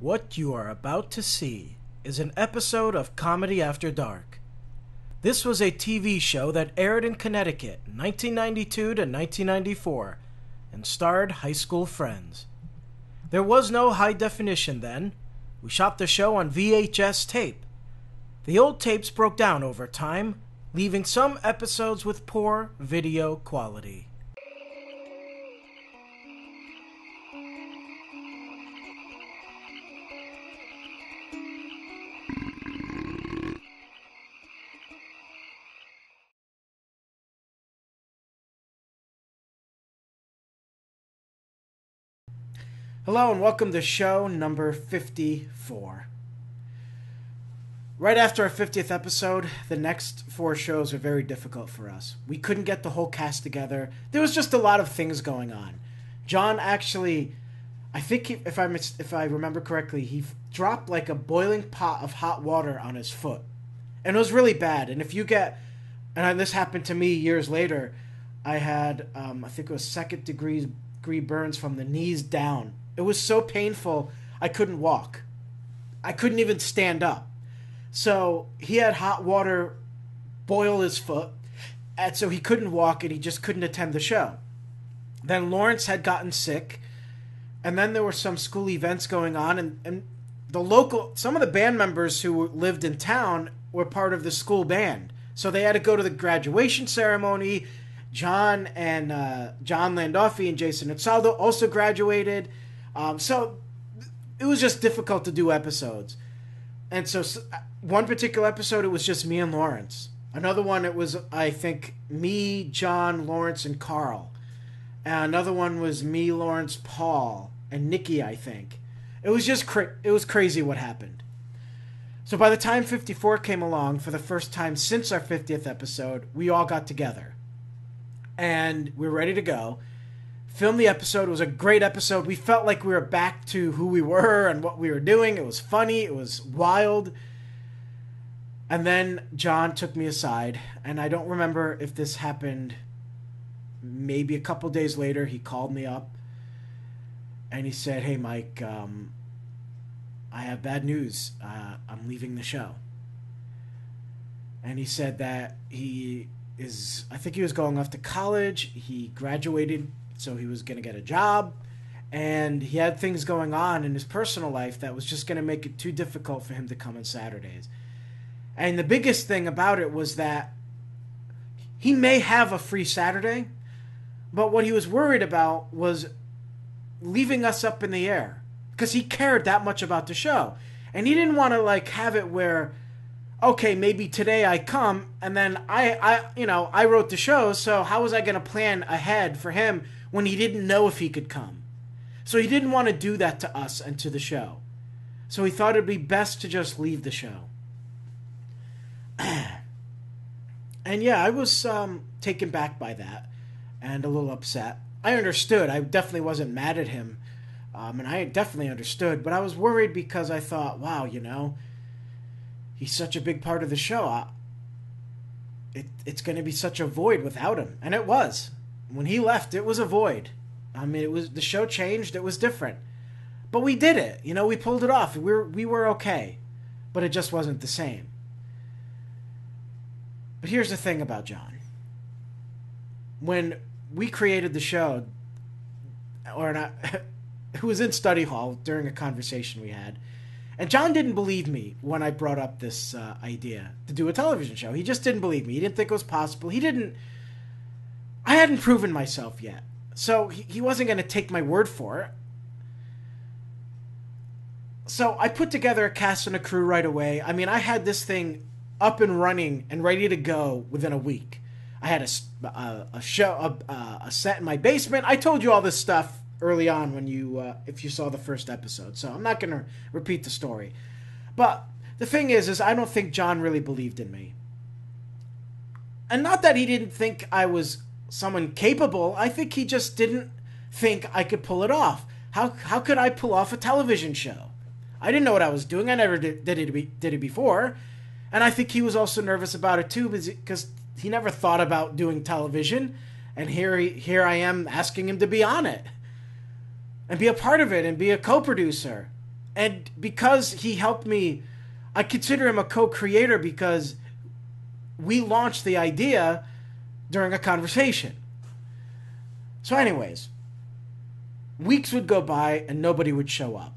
What you are about to see is an episode of Comedy After Dark. This was a TV show that aired in Connecticut 1992 to 1994 and starred high school friends. There was no high definition then. We shot the show on VHS tape. The old tapes broke down over time, leaving some episodes with poor video quality. Hello and welcome to show number 54. Right after our 50th episode, the next four shows are very difficult for us. We couldn't get the whole cast together. There was just a lot of things going on. John actually, I think he, if I mis- if I remember correctly, he dropped like a boiling pot of hot water on his foot, and it was really bad. And if you get, and this happened to me years later, I had um, I think it was second degree degree burns from the knees down. It was so painful I couldn't walk. I couldn't even stand up. So he had hot water boil his foot, and so he couldn't walk and he just couldn't attend the show. Then Lawrence had gotten sick, and then there were some school events going on, and, and the local, some of the band members who lived in town were part of the school band. So they had to go to the graduation ceremony. John and uh, John Landolfi and Jason Ansaldo also graduated. Um, so it was just difficult to do episodes. And so one particular episode, it was just me and Lawrence. Another one, it was, I think, me, John, Lawrence, and Carl. And another one was me, Lawrence, Paul, and Nikki, I think. It was just cra- it was crazy what happened. So by the time 54 came along, for the first time since our 50th episode, we all got together. And we were ready to go filmed the episode. It was a great episode. We felt like we were back to who we were and what we were doing. It was funny, it was wild. And then John took me aside, and I don't remember if this happened maybe a couple days later. He called me up and he said, Hey, Mike, um, I have bad news. Uh, I'm leaving the show. And he said that he is, I think he was going off to college. He graduated so he was going to get a job and he had things going on in his personal life that was just going to make it too difficult for him to come on Saturdays. And the biggest thing about it was that he may have a free Saturday, but what he was worried about was leaving us up in the air because he cared that much about the show. And he didn't want to like have it where okay, maybe today I come and then I I you know, I wrote the show, so how was I going to plan ahead for him when he didn't know if he could come. So he didn't want to do that to us and to the show. So he thought it'd be best to just leave the show. and yeah, I was um, taken back by that and a little upset. I understood. I definitely wasn't mad at him. Um, and I definitely understood, but I was worried because I thought, wow, you know, he's such a big part of the show. I, it, it's going to be such a void without him. And it was when he left, it was a void. I mean, it was the show changed. It was different, but we did it. You know, we pulled it off. We were we were okay, but it just wasn't the same. But here's the thing about John. When we created the show, or not, who was in study hall during a conversation we had, and John didn't believe me when I brought up this uh, idea to do a television show. He just didn't believe me. He didn't think it was possible. He didn't I hadn't proven myself yet. So he, he wasn't going to take my word for it. So I put together a cast and a crew right away. I mean, I had this thing up and running and ready to go within a week. I had a, a, a show, a, a, set in my basement. I told you all this stuff early on when you, uh, if you saw the first episode. So I'm not going to repeat the story. But the thing is, is I don't think John really believed in me. And not that he didn't think I was someone capable. I think he just didn't think I could pull it off. How how could I pull off a television show? I didn't know what I was doing. I never did, did it did it before, and I think he was also nervous about it too because he never thought about doing television. And here he, here I am asking him to be on it and be a part of it and be a co-producer. and because he helped me, I consider him a co-creator because we launched the idea during a conversation. So, anyways, weeks would go by and nobody would show up.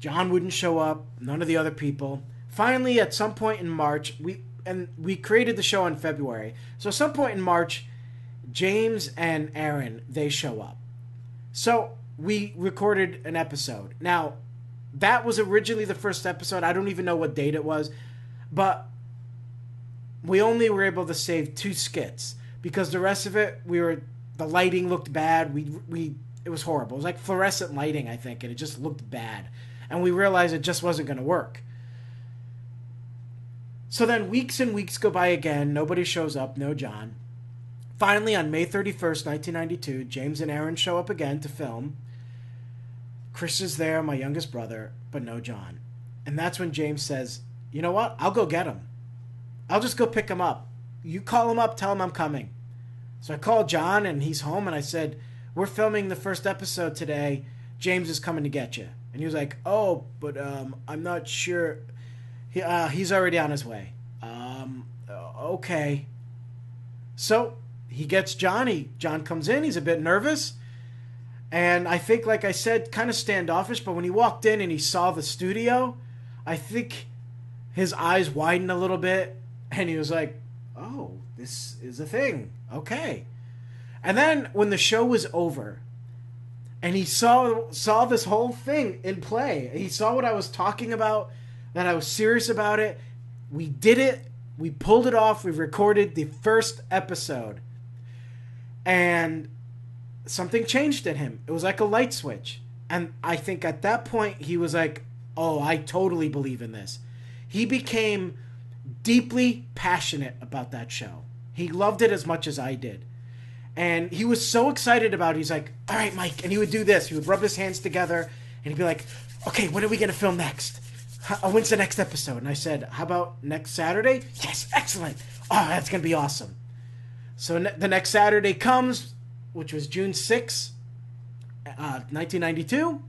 John wouldn't show up, none of the other people. Finally, at some point in March, we and we created the show in February. So, at some point in March, James and Aaron they show up. So we recorded an episode. Now, that was originally the first episode. I don't even know what date it was, but we only were able to save two skits because the rest of it we were the lighting looked bad. We we it was horrible. It was like fluorescent lighting, I think, and it just looked bad. And we realized it just wasn't going to work. So then weeks and weeks go by again. Nobody shows up, no John. Finally, on May 31st, 1992, James and Aaron show up again to film. Chris is there, my youngest brother, but no John. And that's when James says, You know what? I'll go get him. I'll just go pick him up. You call him up, tell him I'm coming. So I called John, and he's home, and I said, We're filming the first episode today. James is coming to get you. And he was like, Oh, but um, I'm not sure. He, uh, he's already on his way. Um, okay. So he gets Johnny. John comes in. He's a bit nervous. And I think, like I said, kind of standoffish. But when he walked in and he saw the studio, I think his eyes widened a little bit. And he was like, oh, this is a thing. Okay. And then when the show was over, and he saw saw this whole thing in play. He saw what I was talking about, that I was serious about it. We did it. We pulled it off. We recorded the first episode and something changed in him. It was like a light switch. And I think at that point, he was like, oh, I totally believe in this. He became deeply passionate about that show. He loved it as much as I did. And he was so excited about it. He's like, all right, Mike. And he would do this. He would rub his hands together and he'd be like, okay, when are we going to film next? How, when's the next episode? And I said, how about next Saturday? Yes, excellent. Oh, that's going to be awesome. So ne- the next Saturday comes, which was June 6, uh, 1992.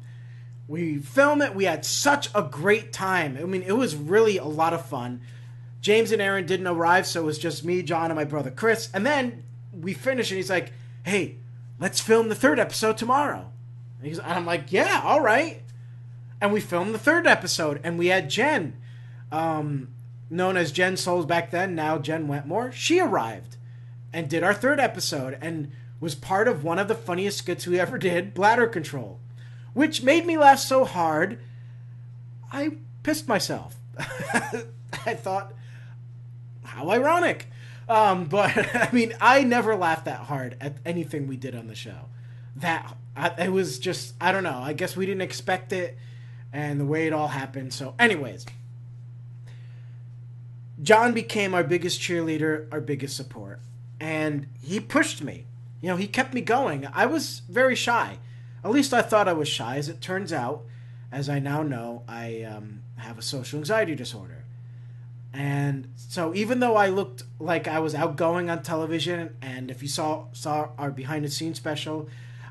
We film it. We had such a great time. I mean, it was really a lot of fun. James and Aaron didn't arrive, so it was just me, John, and my brother Chris. And then we finish, and he's like, "Hey, let's film the third episode tomorrow." And, and I'm like, "Yeah, all right." And we filmed the third episode, and we had Jen, um, known as Jen Souls back then, now Jen Wentmore. She arrived and did our third episode and was part of one of the funniest skits we ever did, Bladder Control, which made me laugh so hard I pissed myself. I thought, how ironic. Um, but I mean, I never laughed that hard at anything we did on the show. That I, it was just I don't know. I guess we didn't expect it, and the way it all happened. So, anyways, John became our biggest cheerleader, our biggest support and he pushed me. You know, he kept me going. I was very shy. At least I thought I was shy. As it turns out, as I now know, I um, have a social anxiety disorder. And so even though I looked like I was outgoing on television, and if you saw saw our behind the scenes special,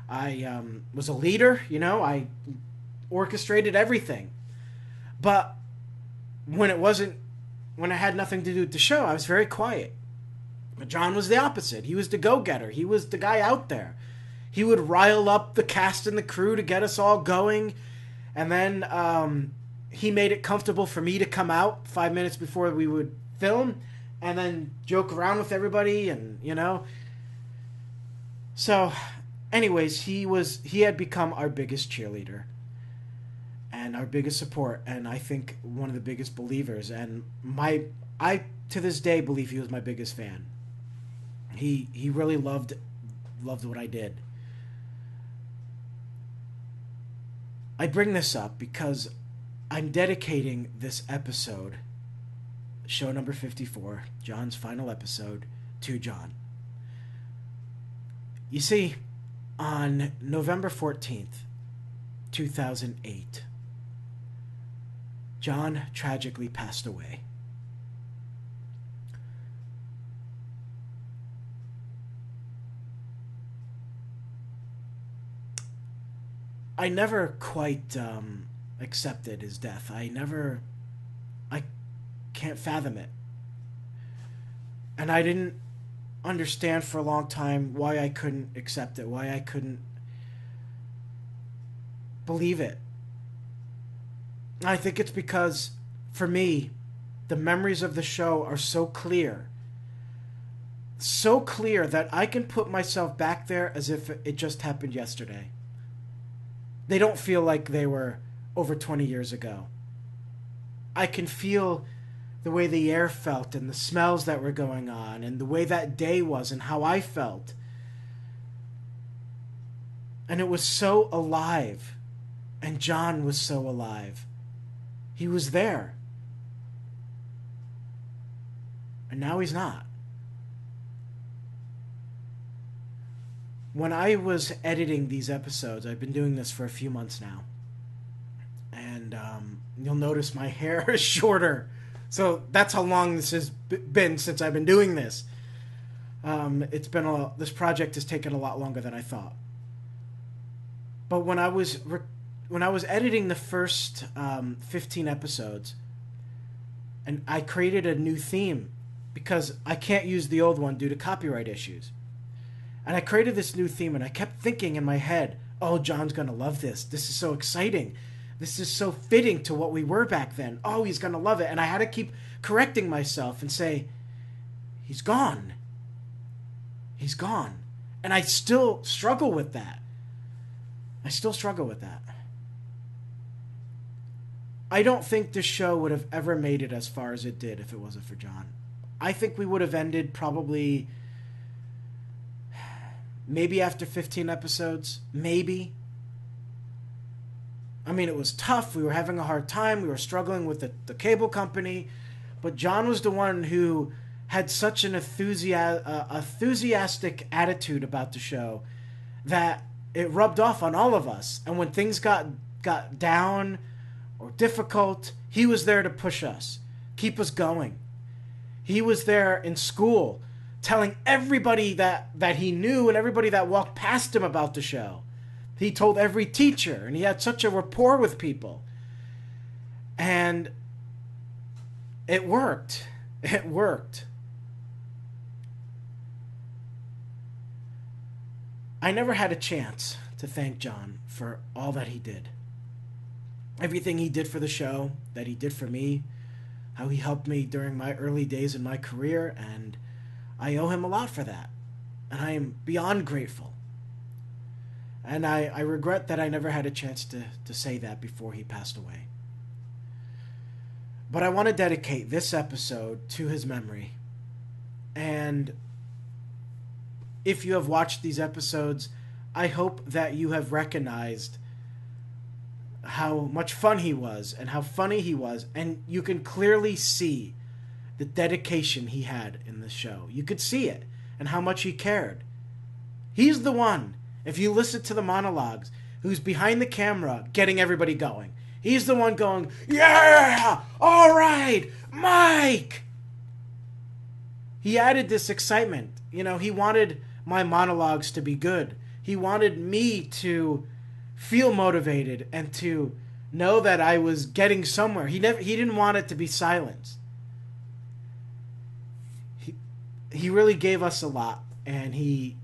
I um, was a leader. You know, I orchestrated everything. But when it wasn't, when I had nothing to do with the show, I was very quiet. But John was the opposite. He was the go getter, he was the guy out there. He would rile up the cast and the crew to get us all going. And then um, he made it comfortable for me to come out five minutes before we would film and then joke around with everybody and, you know. So, anyways, he was he had become our biggest cheerleader and our biggest support and I think one of the biggest believers and my I to this day believe he was my biggest fan. He he really loved loved what I did. I bring this up because I'm dedicating this episode, show number 54, John's final episode, to John. You see, on November 14th, 2008, John tragically passed away. I never quite um, accepted his death. I never I can't fathom it. And I didn't understand for a long time why I couldn't accept it, why I couldn't believe it. I think it's because for me, the memories of the show are so clear. So clear that I can put myself back there as if it just happened yesterday. They don't feel like they were over 20 years ago. I can feel the way the air felt and the smells that were going on and the way that day was and how I felt. And it was so alive. And John was so alive. He was there. And now he's not. When I was editing these episodes, I've been doing this for a few months now. And um, you'll notice my hair is shorter so that's how long this has been since I've been doing this. Um, it's been a this project has taken a lot longer than I thought. But when I was re- when I was editing the first um, 15 episodes, and I created a new theme because I can't use the old one due to copyright issues. And I created this new theme, and I kept thinking in my head, "Oh, John's gonna love this. This is so exciting." This is so fitting to what we were back then. Oh, he's going to love it. And I had to keep correcting myself and say, he's gone. He's gone. And I still struggle with that. I still struggle with that. I don't think this show would have ever made it as far as it did if it wasn't for John. I think we would have ended probably maybe after 15 episodes, maybe I mean, it was tough. We were having a hard time. We were struggling with the, the cable company. But John was the one who had such an enthusiastic, uh, enthusiastic attitude about the show that it rubbed off on all of us. And when things got got down or difficult, he was there to push us, keep us going. He was there in school telling everybody that that he knew and everybody that walked past him about the show. He told every teacher, and he had such a rapport with people. And it worked. It worked. I never had a chance to thank John for all that he did. Everything he did for the show, that he did for me, how he helped me during my early days in my career, and I owe him a lot for that. And I am beyond grateful. And I, I regret that I never had a chance to, to say that before he passed away. But I want to dedicate this episode to his memory. And if you have watched these episodes, I hope that you have recognized how much fun he was and how funny he was. And you can clearly see the dedication he had in the show. You could see it and how much he cared. He's the one if you listen to the monologues, who's behind the camera getting everybody going. He's the one going, Yeah, all right, Mike. He added this excitement. You know, he wanted my monologues to be good. He wanted me to feel motivated and to know that I was getting somewhere. He never he didn't want it to be silence. He he really gave us a lot and he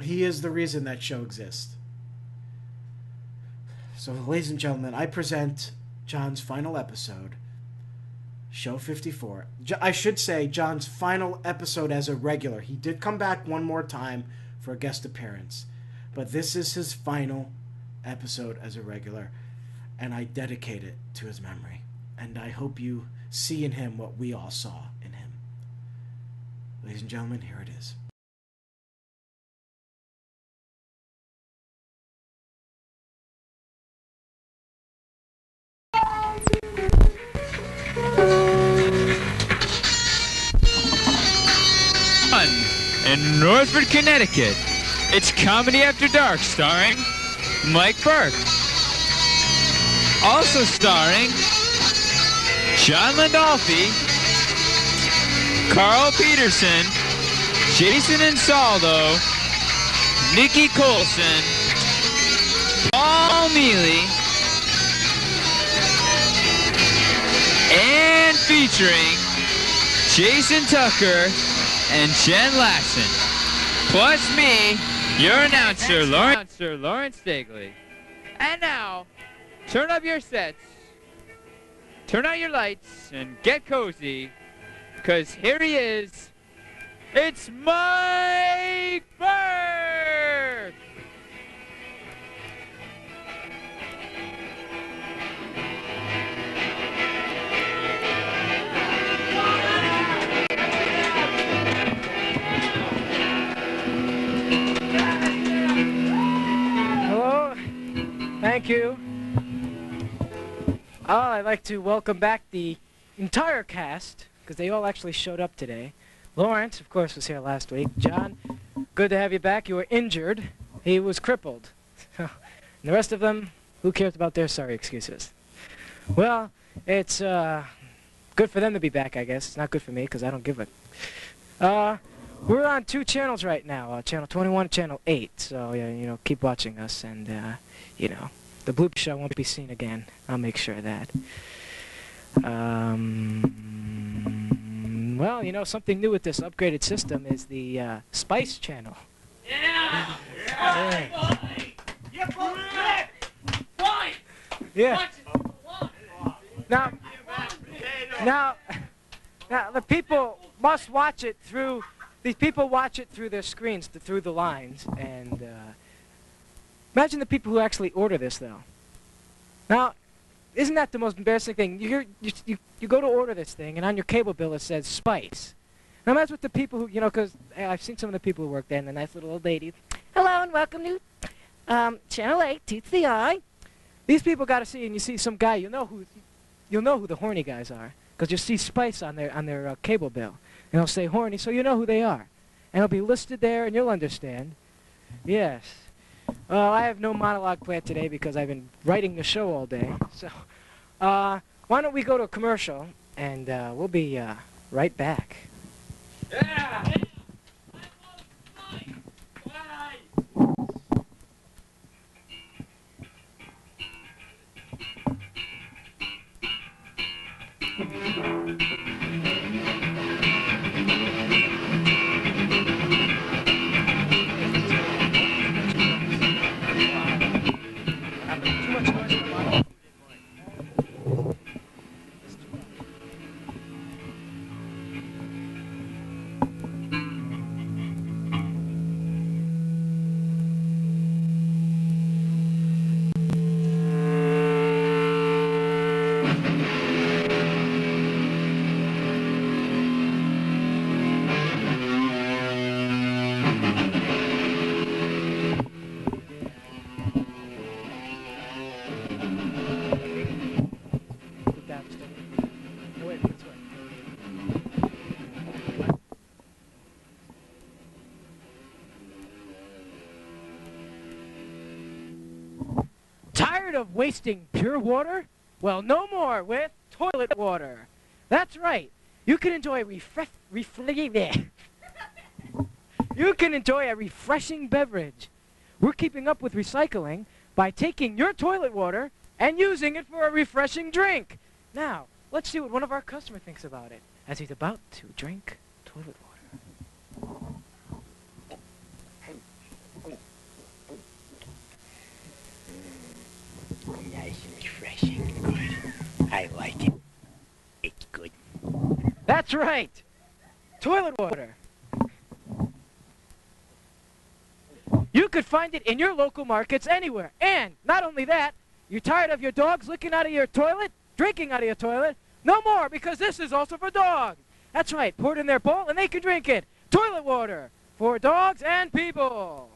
he is the reason that show exists. So, ladies and gentlemen, I present John's final episode, show 54. I should say John's final episode as a regular. He did come back one more time for a guest appearance, but this is his final episode as a regular, and I dedicate it to his memory. And I hope you see in him what we all saw in him. Ladies and gentlemen, here it is. In Northford, Connecticut. It's Comedy After Dark starring Mike Burke. Also starring John Landolfi, Carl Peterson, Jason Ansaldo, Nikki Colson, Paul Mealy, and featuring Jason Tucker and Jen Lassen. Plus me, your announcer, Lawrence, Announcer Lawrence Dagley. And now, turn up your sets, turn out your lights, and get cozy, because here he is. It's Mike Burke! Thank you. Oh, I'd like to welcome back the entire cast, because they all actually showed up today. Lawrence, of course, was here last week. John, good to have you back. You were injured. He was crippled. and the rest of them, who cares about their sorry excuses? Well, it's uh, good for them to be back, I guess. It's not good for me, because I don't give a... Uh, we're on two channels right now, uh, channel 21 and channel 8. So, yeah, you know, keep watching us and, uh, you know, the bloop show won't be seen again. I'll make sure of that. Um, well, you know, something new with this upgraded system is the uh, Spice channel. Yeah. Yeah. Now, now, now the people must watch it through. These people watch it through their screens, th- through the lines, and uh, imagine the people who actually order this, though. Now, isn't that the most embarrassing thing? You, you, you, you go to order this thing, and on your cable bill it says Spice. Now that's what the people who, you know, because I've seen some of the people who work there, and the nice little old lady. Hello and welcome to um, Channel 8, Teats the Eye. These people got to see, and you see some guy, you know who, you'll know who the horny guys are, because you'll see Spice on their on their uh, cable bill, and it'll say horny, so you know who they are, and it'll be listed there, and you'll understand. Yes. Well, I have no monologue planned today because I've been writing the show all day. So, uh, why don't we go to a commercial, and uh, we'll be uh, right back. Too of wasting pure water? Well, no more with toilet water. That's right. You can enjoy refresh, refle- You can enjoy a refreshing beverage. We're keeping up with recycling by taking your toilet water and using it for a refreshing drink. Now, let's see what one of our customers thinks about it as he's about to drink toilet water. Nice and refreshing. Good. I like it. It's good. That's right. Toilet water. You could find it in your local markets anywhere. And not only that, you're tired of your dogs licking out of your toilet, drinking out of your toilet? No more, because this is also for dogs. That's right. Pour it in their bowl and they can drink it. Toilet water for dogs and people.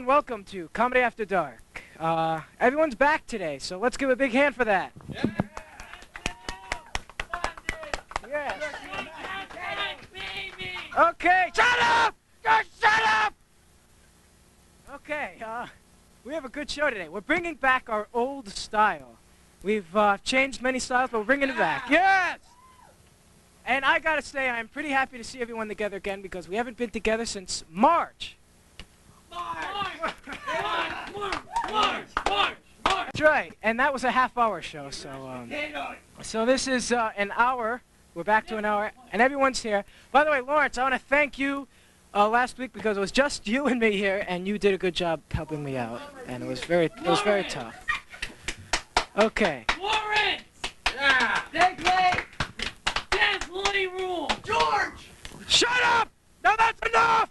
And welcome to Comedy After Dark. Uh, everyone's back today, so let's give a big hand for that. Yes. Okay, shut up! Just shut up! Okay, uh, we have a good show today. We're bringing back our old style. We've uh, changed many styles, but we're bringing it back. Yes! And I gotta say, I'm pretty happy to see everyone together again because we haven't been together since March. That's right, and that was a half-hour show, so um, so this is uh, an hour. We're back to an hour, and everyone's here. By the way, Lawrence, I want to thank you uh, last week because it was just you and me here, and you did a good job helping me out, and it was very it was very tough. Okay. Lawrence! Yeah! They play Dance Bloody Rule! George! Shut up! No, that's enough.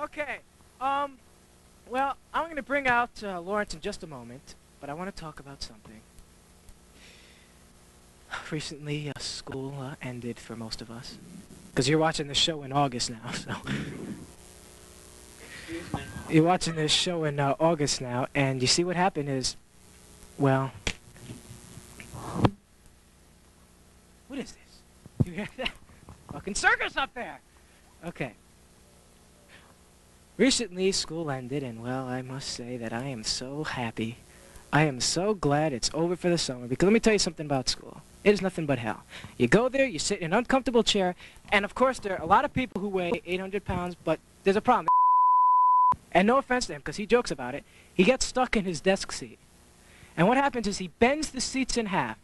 Okay. Um. Well, I'm going to bring out uh, Lawrence in just a moment, but I want to talk about something. Recently, uh, school uh, ended for most of us. Because you're watching the show in August now, so. You're watching this show in uh, August now, and you see what happened is, well. What is this? You hear that? Fucking circus up there! Okay. Recently, school ended, and well, I must say that I am so happy. I am so glad it's over for the summer, because let me tell you something about school. It is nothing but hell. You go there, you sit in an uncomfortable chair, and of course, there are a lot of people who weigh 800 pounds, but there's a problem. And no offense to him, because he jokes about it, he gets stuck in his desk seat. And what happens is he bends the seats in half.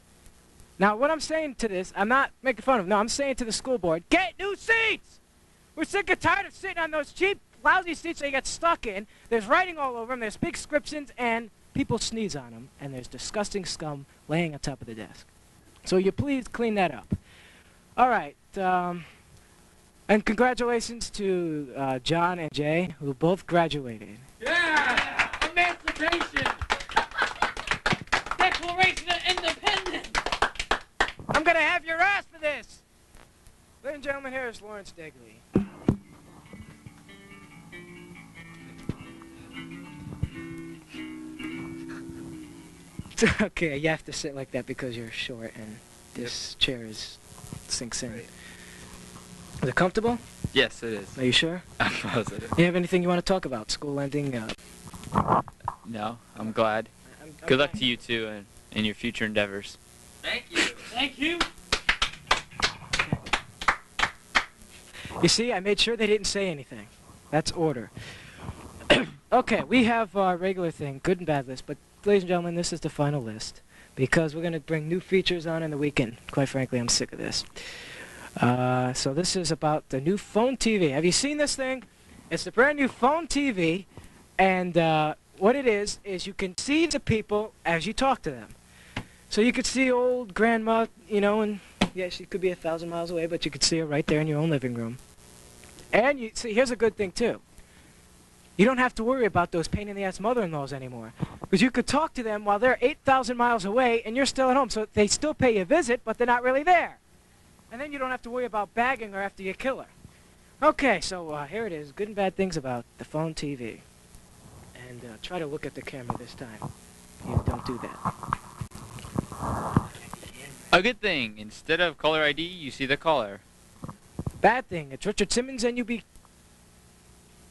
Now, what I'm saying to this, I'm not making fun of him. No, I'm saying to the school board, get new seats! We're sick and tired of sitting on those cheap, lousy seats they get stuck in. There's writing all over them, there's big scriptions, and people sneeze on them, and there's disgusting scum laying on top of the desk. So you please clean that up. All right. Um, and congratulations to uh, John and Jay, who both graduated. Yeah! Emancipation! Declaration of Independence! I'm gonna have your ass for this. Ladies and gentlemen, here is Lawrence Degley. okay, you have to sit like that because you're short and this chair is sinks in. Is it comfortable? Yes, it is. Are you sure? I'm positive. You have anything you want to talk about? School ending? Uh, No, I'm glad. I'm, Good luck to you too and in your future endeavors. Thank you! Thank you! You see, I made sure they didn't say anything. That's order. okay, we have our regular thing, good and bad list, but ladies and gentlemen, this is the final list because we're going to bring new features on in the weekend. Quite frankly, I'm sick of this. Uh, so this is about the new phone TV. Have you seen this thing? It's the brand new phone TV, and uh, what it is is you can see the people as you talk to them. So you could see old grandma, you know, and yeah, she could be a thousand miles away, but you could see her right there in your own living room. And you see, here's a good thing too. You don't have to worry about those pain in the ass mother-in-laws anymore, because you could talk to them while they're 8,000 miles away and you're still at home. So they still pay you a visit, but they're not really there. And then you don't have to worry about bagging her after you kill her. Okay, so uh, here it is. Good and bad things about the phone TV. And uh, try to look at the camera this time. You don't do that. A good thing. Instead of caller ID, you see the caller. Bad thing. It's Richard Simmons and you be.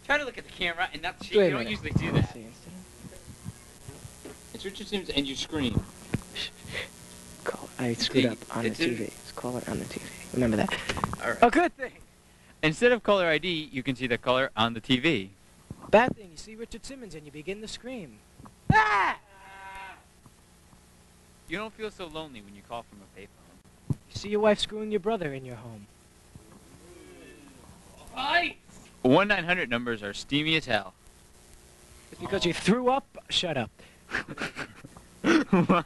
Try to look at the camera and not Wait you don't minute. usually do that. see, instead of- It's Richard Sims and you scream. Call, I screwed See, up on the TV. in- TV. It's caller on the TV. Remember that. Alright. A good thing. Instead of caller ID, you can see the caller on the TV. Bad thing. You see Richard Simmons and you begin to scream. Ah! You don't feel so lonely when you call from a payphone. You see your wife screwing your brother in your home. Right! One nine hundred numbers are steamy as hell. It's because you threw up. Shut up.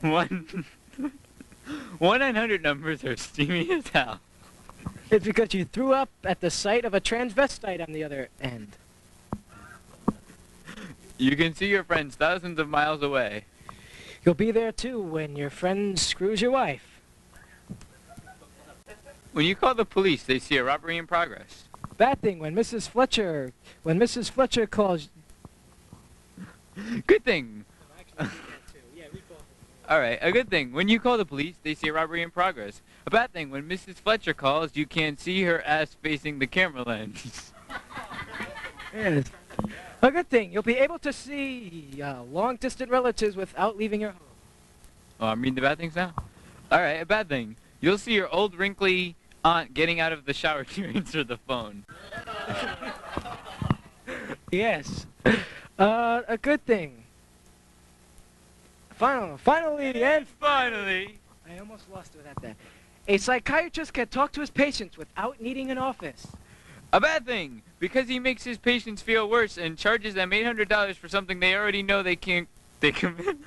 one, 1 900 numbers are steamy as hell. It's because you threw up at the sight of a transvestite on the other end. You can see your friends thousands of miles away. You'll be there too when your friend screws your wife. When you call the police, they see a robbery in progress. Bad thing when Mrs. Fletcher, when Mrs. Fletcher calls. Good thing. All right, a good thing. When you call the police, they see a robbery in progress. A bad thing. When Mrs. Fletcher calls, you can't see her ass facing the camera lens. Yes. A good thing. You'll be able to see uh, long distant relatives without leaving your home. Oh, I'm reading the bad things now. All right, a bad thing. You'll see your old wrinkly aunt getting out of the shower to answer the phone. Yes. Uh, a good thing. Final, finally, and Finally. I almost lost it without that. A psychiatrist can talk to his patients without needing an office. A bad thing, because he makes his patients feel worse and charges them $800 for something they already know they can't they commit.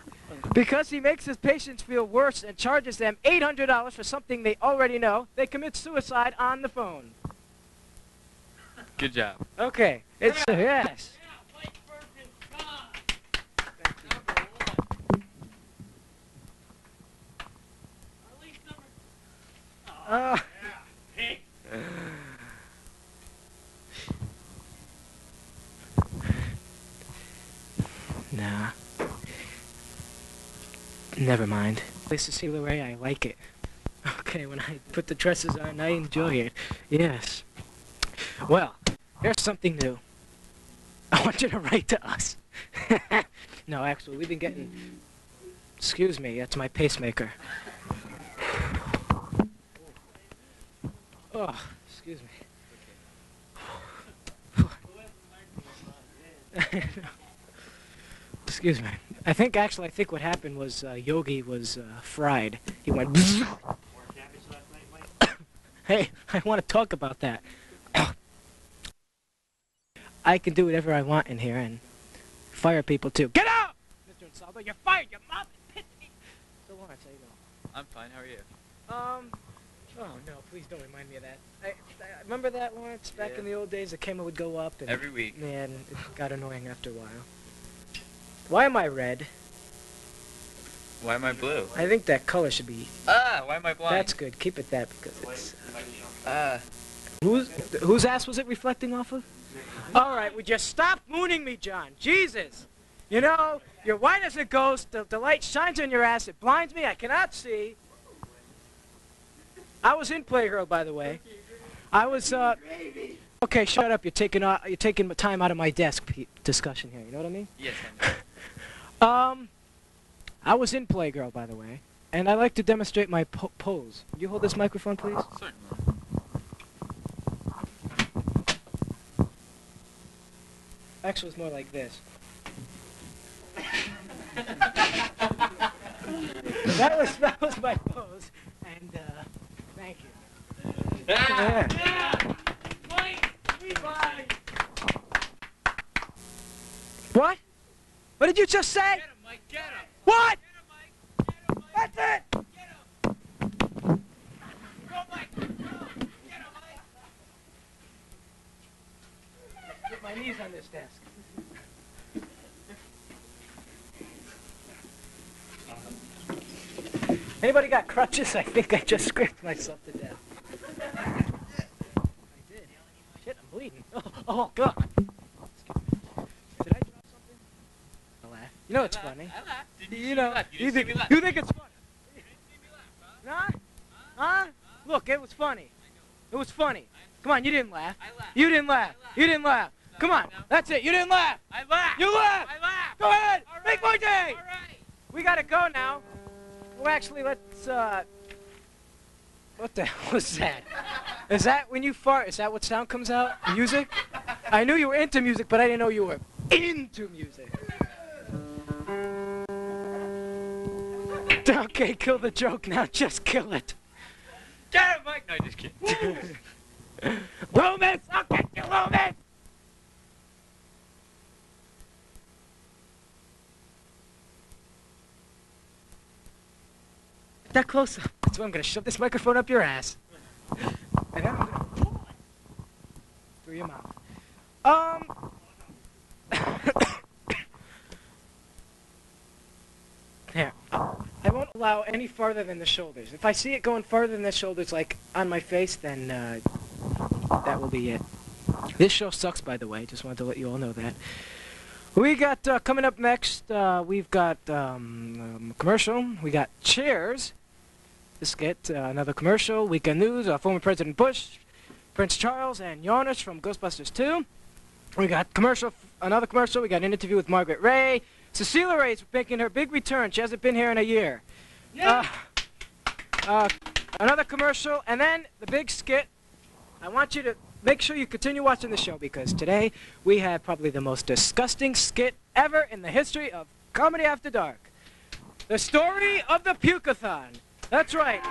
Because he makes his patients feel worse and charges them $800 for something they already know, they commit suicide on the phone. Good job. Okay, it's uh, yes. Yeah, Mike Perkins, gone. Number one. At least number. Uh, Hey. nah. Never mind. This is the way I like it. Okay, when I put the dresses on, I enjoy it. Yes. Well, here's something new. I want you to write to us. no, actually, we've been getting. Excuse me, that's my pacemaker. Oh, excuse me. Excuse me. I think actually, I think what happened was uh, Yogi was uh, fried. He went. hey, I want to talk about that. I can do whatever I want in here and fire people too. Get out, Mr. Ansaldo. You're fired. Your mom is pissing. So Lawrence, how you doing? I'm fine. How are you? Um. Oh no! Please don't remind me of that. I, I remember that Lawrence back Yeah. in the old days. The camera would go up and Every week. man, it got annoying after a while. Why am I red? Why am I blue? I think that color should be. Ah, why am I blind? That's good. Keep it that because it's. Ah. Whose whose ass was it reflecting off of? All right, would you stop mooning me, John? Jesus. You know, you're white as a ghost. The, the light shines on your ass. It blinds me. I cannot see. I was in Playgirl, by the way. I was. uh... Okay, shut up. You're taking uh, you're taking time out of my desk pe- discussion here. You know what I mean? Yes, I know. Um, I was in Playgirl, by the way, and I like to demonstrate my po- pose. You hold this microphone, please? Certainly. Actually, it's more like this. that was that was my pose, and uh, thank you. Yeah. Yeah. Mike. What? What did you just say? Get him, Mike. Get him. What? Get him, Mike. Get him, Mike. That's it. Get him. Go, Mike. Go. Get him, Mike. Get my knees on this desk. Anybody got crutches? I think I just scraped myself to death. I did. Shit, I'm bleeding. Oh, oh God. Did I drop something? I laughed. You know it's funny. I laughed. Didn't You know, you think you think it's funny? Didn't see me laugh, huh? Huh? Huh? Look, it was funny. It was funny. Come on, you didn't laugh. I laughed. You didn't laugh. You didn't laugh. Come on. That's it. You didn't laugh. I laughed. You laughed. I laughed. Go ahead. Make my day. All right. We gotta go now. Well, actually, let's. uh... What the hell was that? Is that when you fart? Is that what sound comes out? Music? I knew you were into music, but I didn't know you were into music. Okay, kill the joke now. Just kill it. Get him, Mike. No, just kidding. Romance! I'll get you, romance! That close up. That's why I'm gonna shove this microphone up your ass. And then I'm gonna through your mouth. Um. There. I won't allow any farther than the shoulders. If I see it going farther than the shoulders, like on my face, then uh, that will be it. This show sucks, by the way. Just wanted to let you all know that. We got uh, coming up next. Uh, we've got um, um, commercial. We got Cheers. The skit. Uh, another commercial. Weekend news. Uh, former President Bush, Prince Charles, and Yarnish from Ghostbusters 2. We got commercial. Another commercial. We got an interview with Margaret Ray. Cecilia Ray's making her big return. She hasn't been here in a year. Uh, uh, another commercial, and then the big skit. I want you to make sure you continue watching the show because today we have probably the most disgusting skit ever in the history of Comedy After Dark. The story of the Pukeathon. That's right.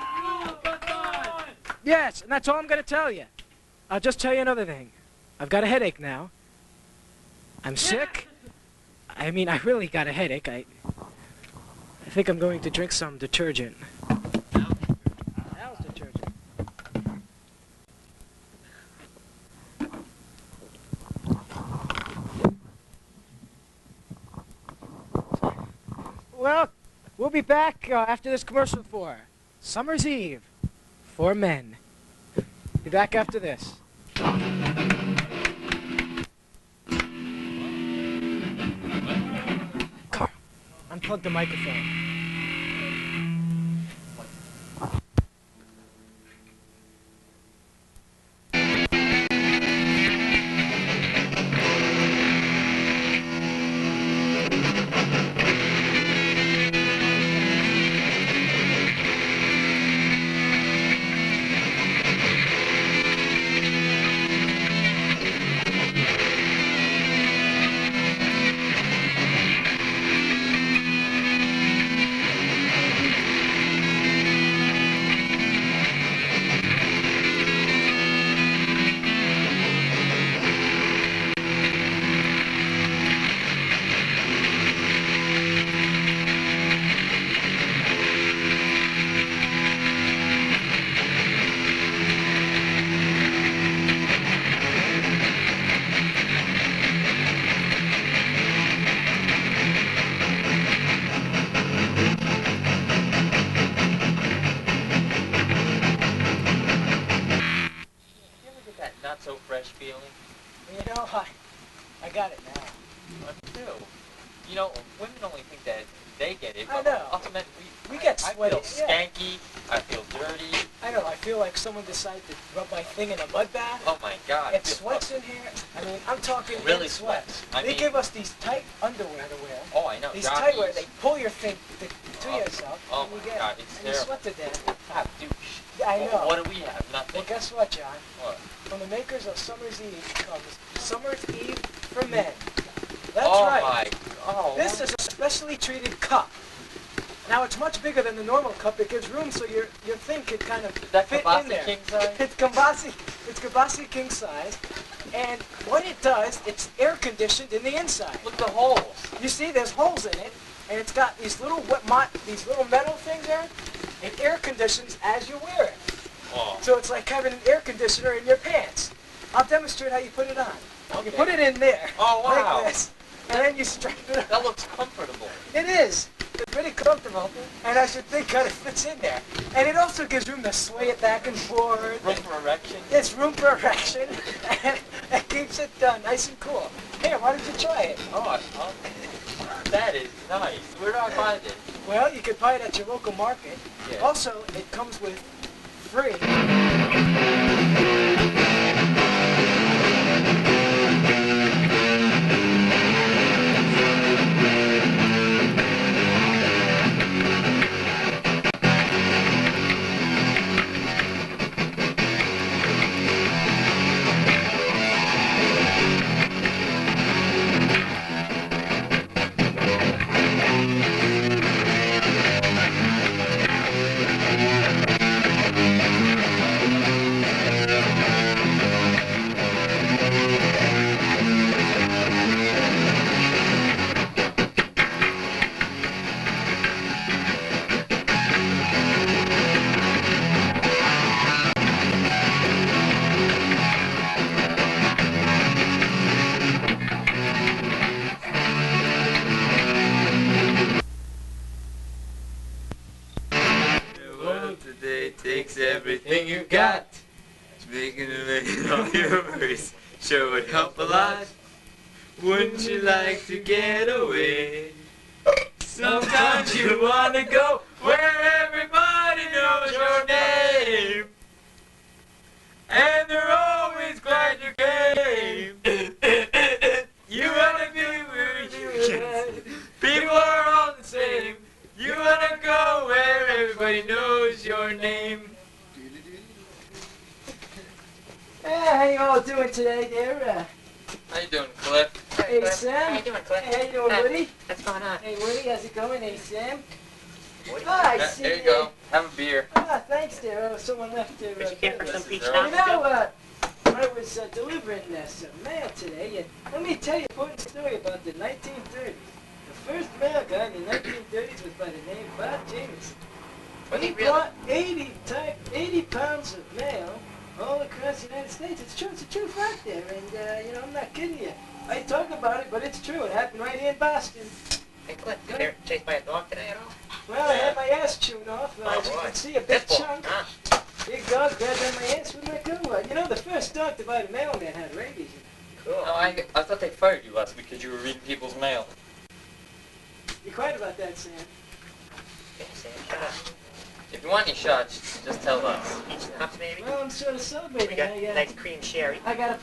Yes, and that's all I'm going to tell you. I'll just tell you another thing. I've got a headache now. I'm sick. I mean, I really got a headache. I, I think I'm going to drink some detergent. Well, we'll be back uh, after this commercial for Summer's Eve for Men. Be back after this. Unplug the microphone. Feel like someone decided to rub my thing in a mud bath. Oh my God. It sweats in here. I mean, I'm talking really sweats. I they mean- give us these tight underwear to wear. Oh, I know. These tight wear, they pull your thing to, to Oh. yourself, Oh and you my get God, it's and you terrible. sweat to death. Ah, douche. I Well, know. What do we have? Nothing. Well, guess what, John? What? From the makers of Summer's Eve comes Summer's Eve for Men. That's oh right. my. Oh. This is a specially treated cup. Now it's much bigger than the normal cup. It gives room so your your thing can kind of that in there. king size? It's Kabasi. It's Kabasi king size, and what it does, it's air conditioned in the inside. Look at the holes. You see, there's holes in it, and it's got these little what these little metal things there. It air conditions as you wear it. Oh. So it's like having an air conditioner in your pants. I'll demonstrate how you put it on. Okay. You put it in there. Oh, wow. Like this. And then you strap it up. That looks comfortable. It is. It's pretty comfortable. And I should think kind of fits in there. And it also gives room to sway it back and forth. Room for erection. It's room for erection. And it keeps it uh, nice and cool. Here, why don't you try it? Oh, oh. That is nice. Where do I buy this? Well, you can buy it at your local market. Yeah. Also, it comes with free.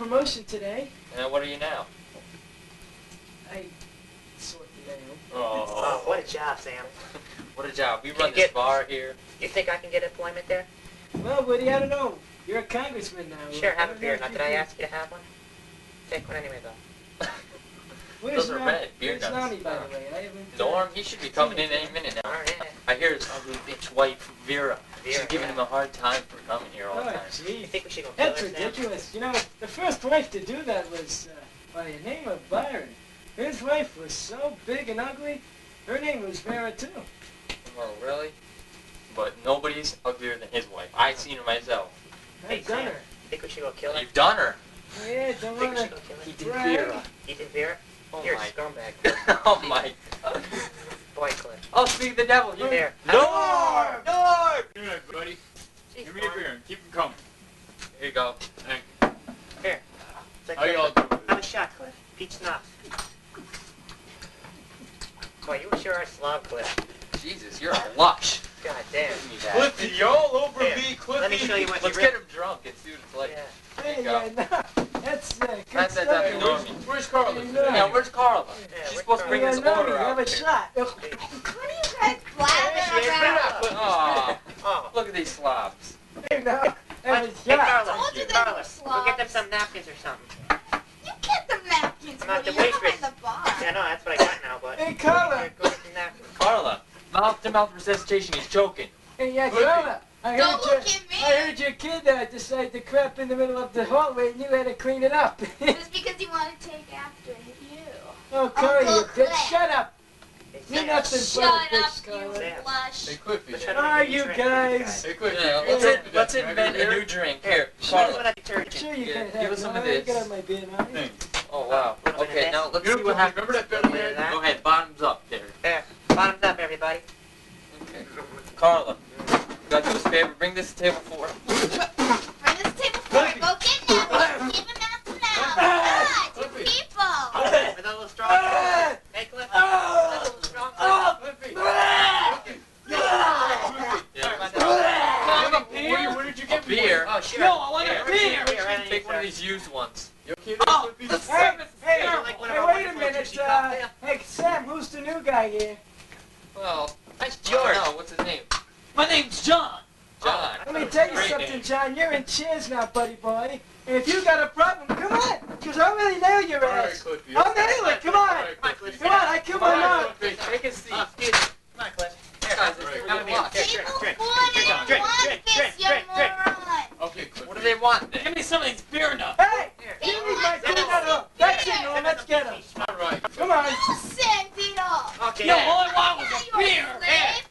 Promotion today. And what are you now? I sort the mail. Oh, Oh, what a job, Sam. what a job. We Can run you this get- bar here. You think I can get employment there? Well, Woody, I don't know. You're a congressman now. Sure, have a don't beer. know Now, did I can- ask you to have one? Take one anyway, though. Where's Those are Norm? red beer Where's guns. Normie, by the way? I haven't. Norm, he should be coming in any minute now. All right. I hear his ugly bitch wife, Vera. She's giving yeah. him a hard time for coming here all the Oh, time. You gee. think we should go kill That's her, Sam? ridiculous. You know, the first wife to do that was uh, by the name of Byron. His wife was so big and ugly. Her name was Vera too. Oh, really? But nobody's uglier than his wife. I've seen her myself. Hey, I've done Sam. her. Think we should go kill her? You've done her. Yeah, don't wanna. should go kill her? He did Vera. You did Vera? Oh You're my. a scumbag. oh my. God. Boy, Cliff. Oh, speak of the devil. You Here. Norm! Norm! Norm! Good night, buddy. Jeez, Give me a Norm. beer and keep them coming. Here you go. Thank It's like How y'all doing? Have a shot, Cliff. Peach schnapps. Boy, you sure are slob, Cliff. Jesus, you're a lush. God damn. Give me that. Cliffy, you all over Here, me, Cliffy. Let me show you what Let's you get him drunk and see what it's like. Yeah. There you Hey, go. that's uh, good That's- stuff. Hey, where's, where's Carla? Yeah, where's Carla? Yeah, She's supposed to bring this uh, Normie, have a shot. What are you guys blabbing about? Aw, Oh. look at these slobs. Hey, no, have a Hey, shot. Carla. Told you Carla, were go get them some napkins or something. You get the napkins, I'm not the You're waitress. the bar. Yeah, no, that's what I got now, but... Hey, Carla. Go get some napkins. Carla, mouth-to-mouth resuscitation. He's choking. Hey, yeah, Carla. I Don't heard, your, look at me. I heard your kid uh, decided to crap in the middle of the hallway and you had to clean it up. Just because you want to take after you. oh, Carla, you bitch. Shut up. Hey, You're Sam. nothing Shut but a up, bitch, you Carla. Sam. blush. Hey, Cliffy. Let's try Are make you guys? Hey, Cliffy. Yeah, let's, all in, over let's that. Can I invent a new drink. Here, Here, Carla. one I detergent. Sure you Yeah, can give have us some of this. got on my beer Oh, wow. Little Okay, now let's see what happens. remember that Little belly bit of head? that. Go ahead, bottoms up there. There. Bottoms up, everybody. Okay. Carla, you gotta do us a favor. Bring this to table four. Bring this table forward. Go get napkins. Give him out to now. Ah, two people. With a little strong. Hey, Cliff. Ah! A little strong. Cliffy. Cliffy. Yeah. Where, where did you get beer. Oh, sure. No, I want a Here, beer. Here, here, Take one of these used ones. You okay Oh, Cliffy? the Hey, service hey, terrible. like hey, wait a minute. Uh, hey, Sam, who's the new guy here? Well, That's George. George. No, what's his name? My name's John. John. Oh, let me tell you something, name. John. You're in cheers now, buddy boy. And if you got a problem, come on. Because I'll really nail your All right, ass. Cliffy. I'll nail it. Come on. All right, Come on, Cliffy. Cliff. Come on, I killed my mom. Take a seat. Oh. Come on, Cliff. Here, Guys, have let's a get beer. rid of Here, this. drink, Table drink, four drink, and drink, one drink, fist, drink, you drink, drink. Okay, Cliffy. What do they want then? Give me some of these beer nuts. Hey, give me my peanut up. That's it, Norm. Let's get him. All right. Come on. You send it off. Okay. Yo, yeah. all I want was a beer. a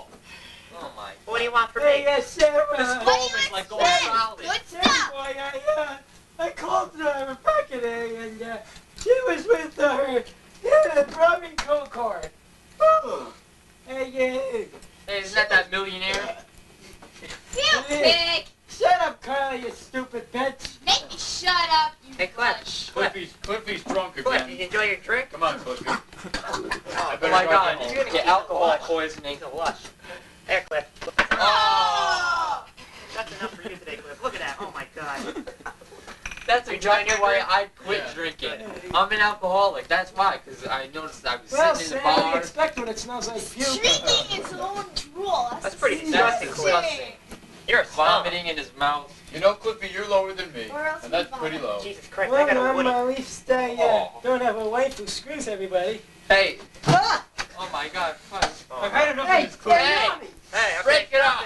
Oh my. What do you want from Hey, me? yes, Sarah. This What home do you is like going expect? solid. Good Sarah stuff. boy, I, uh, I called uh, Rebecca today, and uh, she was with uh, her yeah, drumming co-chord. Hey, yeah. Hey, isn't that that millionaire? You pig. Shut up, Carl, you stupid bitch. Make me shut up, you Hey, Cliff. bunch. Cliffy's, Cliffy's drunk Cliff, again. did you enjoy your drink? Come on, Cliffy. I Oh better my god, you you're gonna get alcohol poisoning. He's a lush. There, Cliff. Oh. That's enough for you today, Cliff. Look at that. Oh my god. That's exactly why I quit Yeah. drinking. I'm an alcoholic. That's why, because I noticed I was Well, sitting in the Sam, you bar. expect when it smells like puke. Drinking its own drool. That's pretty disgusting, Cliff. disgusting. You're a. Vomiting in his mouth. You know, Cliffy, you're lower than me. And that's pretty low. Jesus Christ, I Well, got a Mom, woody. at least I uh, Oh. don't have a wife who screws everybody. Hey. Ah! Oh my god. fuck. I've had enough Hey, of this Cliffy. Hey. Hey, I'm Break it up.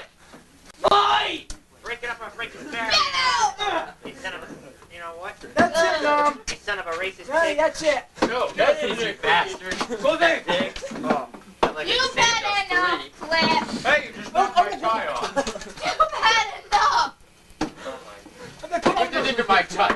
Boy! Break it up or break this barrier. Get You son of a... You know what? That's it, Mom. You son of a racist Hey, pig. that's it. No, That's that's it, you bastard. Go there. Dick. Oh. Like You've a had enough, Cliff. Hey, you just knocked my tie off. You've had enough. Oh my. I'm gonna come Put it into my tie. My tie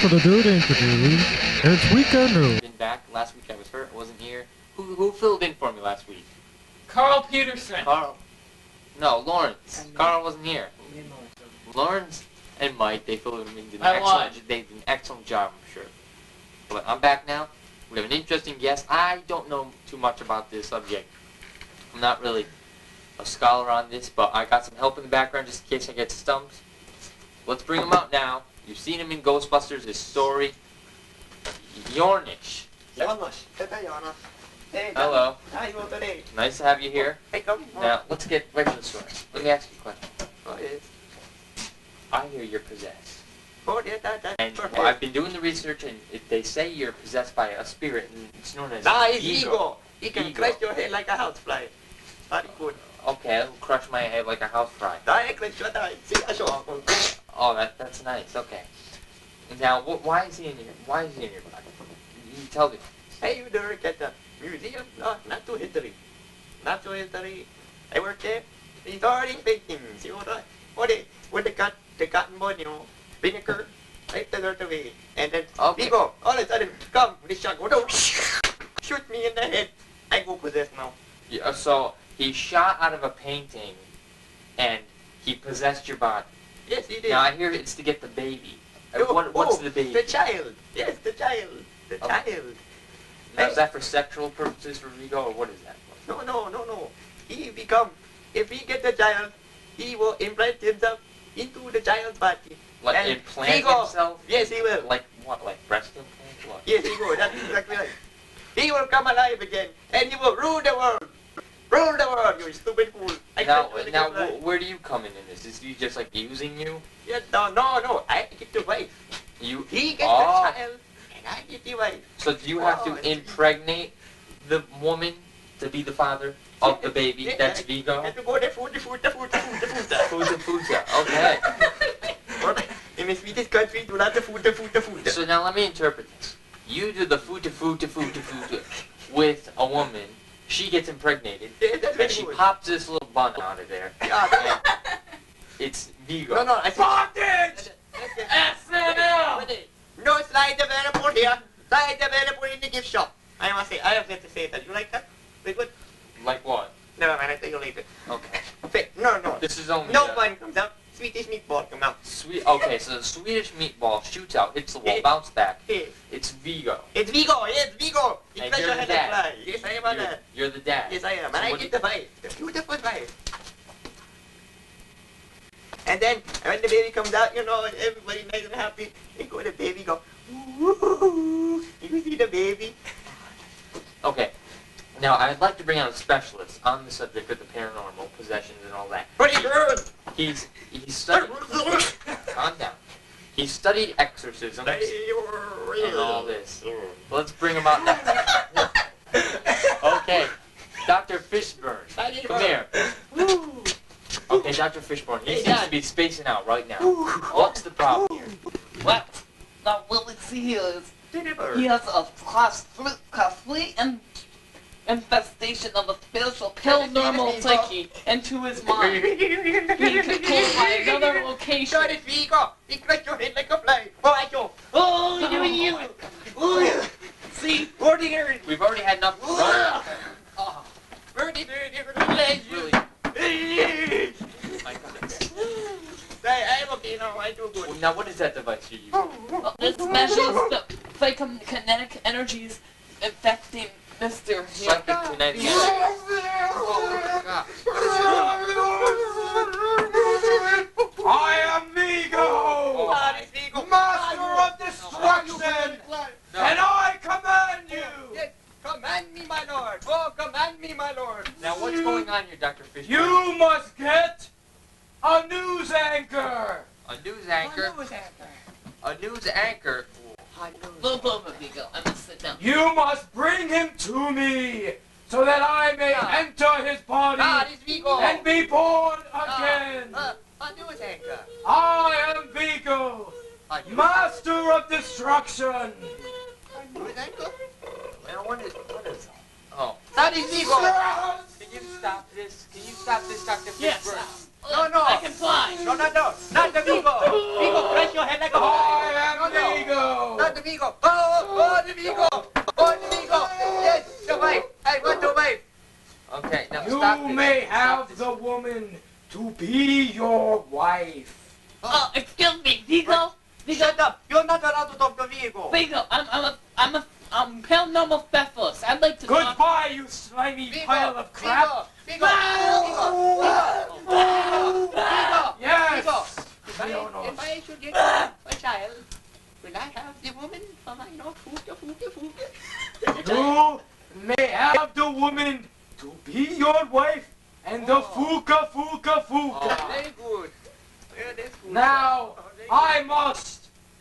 to the dude interview. It's weekend news. Been back last week. I was hurt. I wasn't here. Who who filled in for me last week? Carl Peterson. Carl. No, Lawrence. Carl wasn't here. Lawrence and Mike, they filled him in did an I lied. excellent, they did an excellent job, I'm sure. But I'm back now. We have an interesting guest. I don't know too much about this subject. I'm not really a scholar on this, but I got some help in the background just in case I get stumped. Let's bring him out now. Seen him in Ghostbusters, his story. Yornish. Janos. Hey, Hello. How you today? Nice to have you here. Hey, come. Now, let's get right to the story. Let me ask you a question. Oh, yes. I hear you're possessed. Oh, yeah, that, that. And well, I've been doing the research, and it, they say you're possessed by a spirit, and it's known as is ego. ego. He can Ego. crush your head like a housefly. Very good. Okay, it'll crush my head like a house fry. That crush your head. See, I show up. Oh, that, that's nice. Okay. Now, wh- why is he in your Why is he in your body? You tell me. Hey, you never get the museum? No, not to history. Not to history. I work there. He's already. See what I? What it? When they got the cotton bud, you know, vinegar, right the dirt away, and then Okay. people all of a sudden come, this shot go shoot me in the head. I go possessed now. Yeah, so he shot out of a painting, and he possessed your body. Yes, he did. Now I hear it's to get the baby. Uh, Oh, what, what's oh, the baby? The child. Yes, the child. The Oh. child. Now, is that for sexual purposes for Vigo, or what is that? for? No, no, no, no. He become, if he get the child, he will implant himself into the child's body. Like And implant Vigo- himself? Yes, he will. Like what? Like breast implant? What? Yes, he will. That's exactly right. He will come alive again, and he will rule the world. Rule the world, you stupid fool. I Now, now, wh- where do you come in in this? Is he just like using you? Yes, no, no, no. I get the wife. You He gets Oh. the child, and I get the wife. So do you have Oh, to impregnate the woman to be the father of the baby? Yeah, That's Vigo. The the the the. Futa futa. Okay. In the sweetest country, do not the food, the food, the food. So now let me interpret this. You do the futa futa futa futa with a woman. She gets impregnated, Yeah, and she pops this little bun out of there. Yeah, It's Vigo. no, no, I said. Bondage! SNL! No slide available here. Slide available in the gift shop. I must say, I have to say that. You like that? Very good. Like what? Never mind, I'll tell you later. Okay. Okay, no, no. This is only No uh, one comes out. Swedish meatball come out. Sweet. Okay, so the Swedish meatball shoots out, hits the wall, Yeah. bounce back. Yes. It's Vigo. It's Vigo, yes, Vigo. He And you're the dad. Yes, I am You're, you're the dad. Yes, I am. So And I get the wife. The beautiful wife. And then when the baby comes out, you know, everybody nice and happy. They go, the baby go, ooh, you see the baby? Okay. Now, I'd like to bring out a specialist on the subject of the paranormal, possessions, and all that. Pretty good. He's he's studied. calm down. He studied exorcisms and all this. Let's bring him out now. okay, Dr. Fishburne, come here. Okay, Dr. Fishburne, he Hey, seems to be spacing out right now. What's the problem here? What? Now, what we see here is he has a class three, class three in, infestation of a spiritual paranormal psyche into his mind. Being controlled by another location. Got it, Vigo. He crushed your head like a fly. Oh, I go. Oh, you, you. Oh, see, ordinary. We've already had enough. Ugh. Oh, ah. Birdie, birdie, birdie. really? My goodness. I, I'm okay now. I do good. Well, Now, what is that device you're using? Oh. Well, This measures the psychokinetic um, energies infecting Mr. here. Psychic kinetic energy. Oh, God. I am Vigo! Oh, my- this Vigo. Master of destruction! No. And I command you! Yes, command me, my lord. Oh, command me, my lord. Now, what's going on here, Dr. Fishburne? You must get a news anchor! A news anchor. A news anchor. Move over, Vigo. I must sit down. You must bring him to me so that I may enter his body Ah, and be born Ah, again. uh, a anchor. I am Vigo, A news- master of destruction. A news anchor? Now, what is, what is that? Oh. That is Vigo. Can you stop this? Can you stop this, Dr. Yes. Fishburne? No, no. I can fly. No, no, no. Not Domingo. Domingo, crush your head like a hawk. I am no, Domingo. Not Domingo. Go, go, Domingo. Go, Domingo. Yes, the wife. I want the wife. Okay, now you stop You may this. have the woman to be your wife. Oh, excuse me, Digo. Shut up! You're not allowed to talk to Vigo! Vigo, I'm, I'm a, I'm a, I'm hell normal more I'd like to Goodbye, talk. you slimy Vigo, pile of crap! Vigo! Vigo! Vigo! Vigo! Vigo! Yes! Vigo! If I, if I should get a child, will I have the woman for my no fuga fuga fuga? You may have the woman to be your wife and oh. the fuka fuka fuka. Oh, very good. Now, I must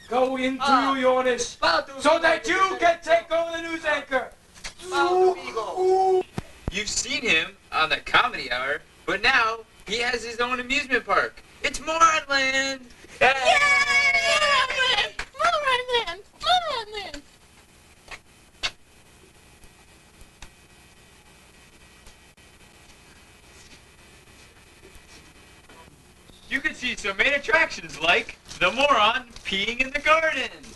go into ah, Jonas so that you can take over the news anchor. You've seen him on the comedy hour, but now he has his own amusement park. It's Moronland! Yay! Moronland! Moronland! Moronland! You can see some main attractions like the Moron peeing in the garden.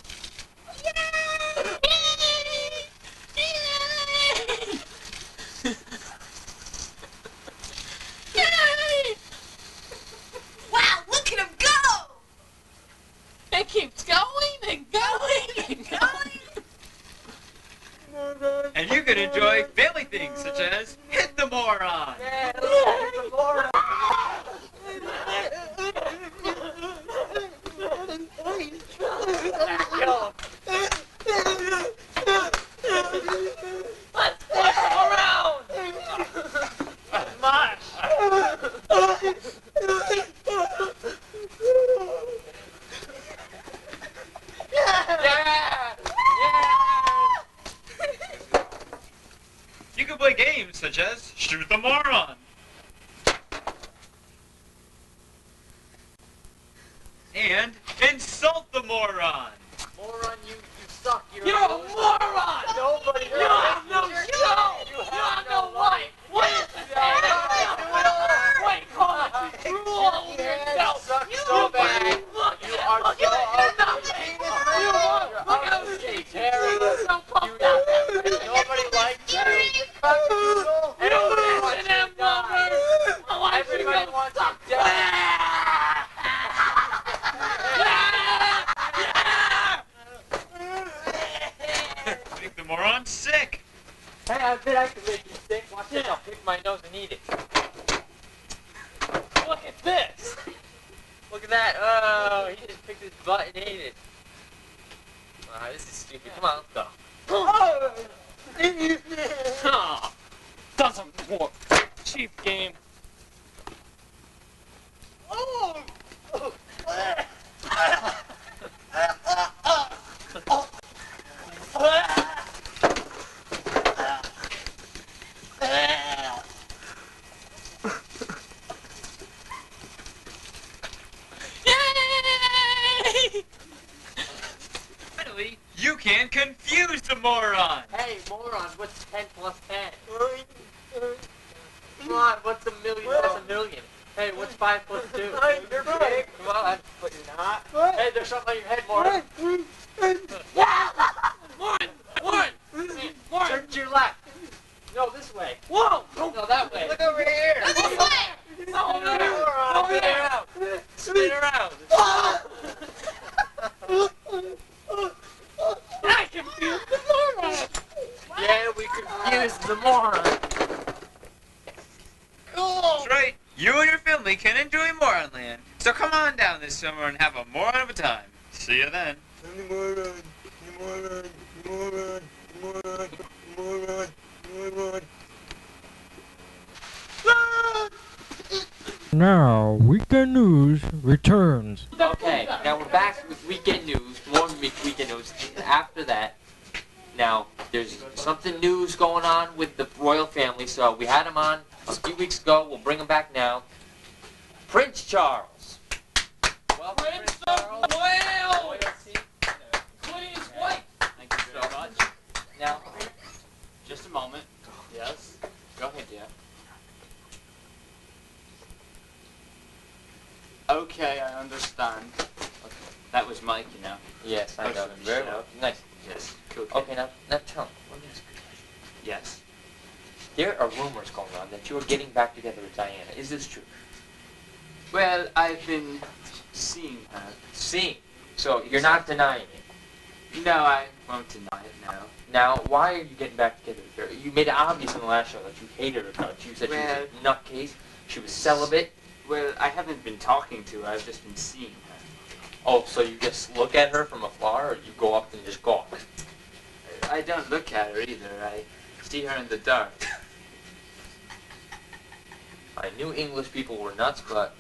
So we had him on a few weeks ago. We'll bring him back now. You're not denying it. No, I won't deny it now. Now, why are you getting back together with her? You made it obvious in the last show that you hated her guts. You said she was a nutcase. She was celibate. Well, I haven't been talking to her. I've just been seeing her. Oh, so you just look at her from afar, or you go up and just gawk? I don't look at her either. I see her in the dark. I knew English people were nuts, but.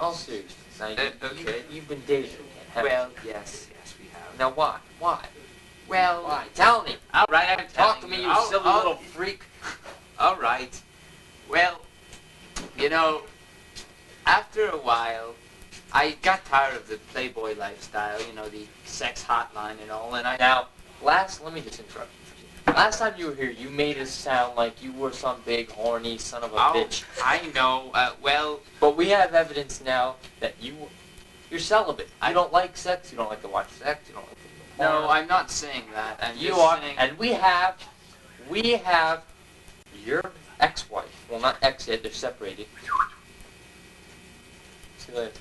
All, se- seriousness. Now, you, Uh, okay. You, have been dating, Well, you? yes, yes, we have. Now why? Why? Well, Why? Tell me. all right, I'm Talk to me, you I'll- silly I'll- little freak. All right. Well, you know, after a while, I got tired of the Playboy lifestyle, you know, the sex hotline and all, and I Now, last, let me just interrupt you. For a second. Last time you were here, you made us sound like you were some big horny son of a Oh, bitch. I know. Uh, well, But we have evidence now that you, you're celibate. I don't like sex. You don't like to watch sex. You don't like to. no, porn. I'm not saying that. I'm You just are, saying. and we have, we have your ex-wife. Well, not ex yet. They're separated. See you later.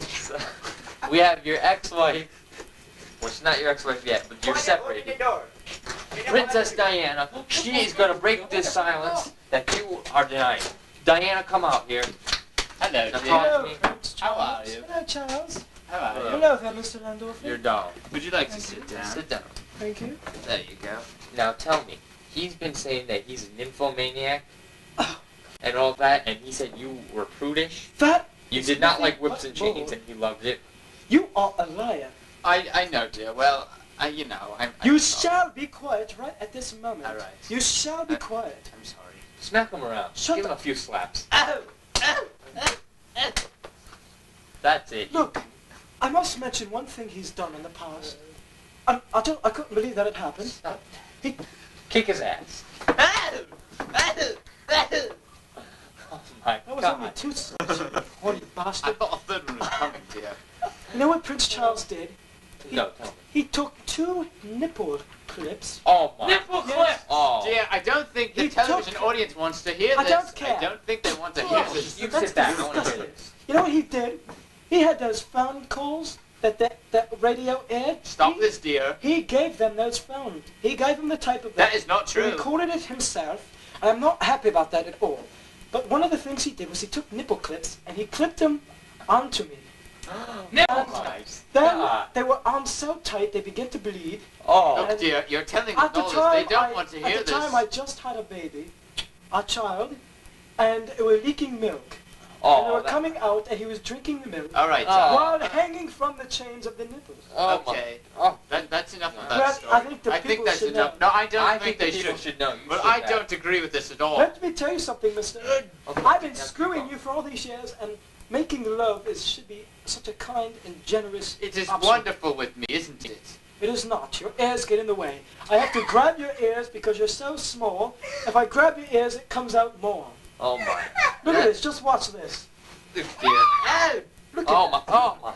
So, we have your ex-wife. Well, she's not your ex-wife yet, but you're separated. Princess Diana. She is gonna break this silence that you are denying. Diana, come out here. Hello, Now dear. talk to me. How are Charles. you? Hello, Charles. How are you? Hello there, Mr. Landorf. Your doll. Would you like to sit down? Sit down. Thank you. There you go. Now tell me, he's been saying that he's a nymphomaniac oh. and all that, and he said you were prudish. That You did not like whips and chains, and he loved it. you are a liar. I I know, dear. Well, I you know I'm. I'm You sorry. shall be quiet right at this moment. All right. You shall be Uh, quiet. I'm sorry. Smack him around. Shut Give him a few slaps. Oh, oh, oh, oh. That's it. Look, I must mention one thing he's done in the past. I, I, don't, I couldn't believe that it happened. Stop. He, Kick his ass. Oh, my that was only god. two slaps, you horny I bastard. thought a third one was coming, dear. You know what Prince Charles did? He, No, tell me. he took two nipple clips. Oh my. Nipple Yes. clip. Oh. Dear, I don't think the He television took- audience wants to hear this. I this. don't care. I don't think they want to hear You, this. you That's sit back. I want to hear this. You know what he did? He had those phone calls that that, that radio aired. Stop he, this, dear. He gave them those phones. He gave them the type of that. That is not true. He recorded it himself, and I'm not happy about that at all. But one of the things he did was he took nipple clips and he clipped them onto me. Nipple And clips. Then God. they were on so tight they began to bleed. Oh. Look, dear, you're telling At the this. time, They don't I, want to hear this. at hear the this. time I just had a baby, a child, and they were leaking milk. Oh, and they were that- coming out, and he was drinking the milk All right. Tom. while hanging from the chains of the nipples. Oh okay. Oh. That, that's enough of Well, that I story. think the people that's should enough. know. No, I don't I think, think the they people should. should know. You But I back. don't agree with this at all. Let me tell you something, Mister. Okay, I've been screwing you for all these years, and making love is should be such a kind and generous. It is option. wonderful with me, isn't it? It is not. Your ears get in the way. I have to grab your ears because you're so small. If I grab your ears, it comes out more. Oh my. Look at this. Just watch this. Look, dear. Oh, Look at Oh my. Oh my.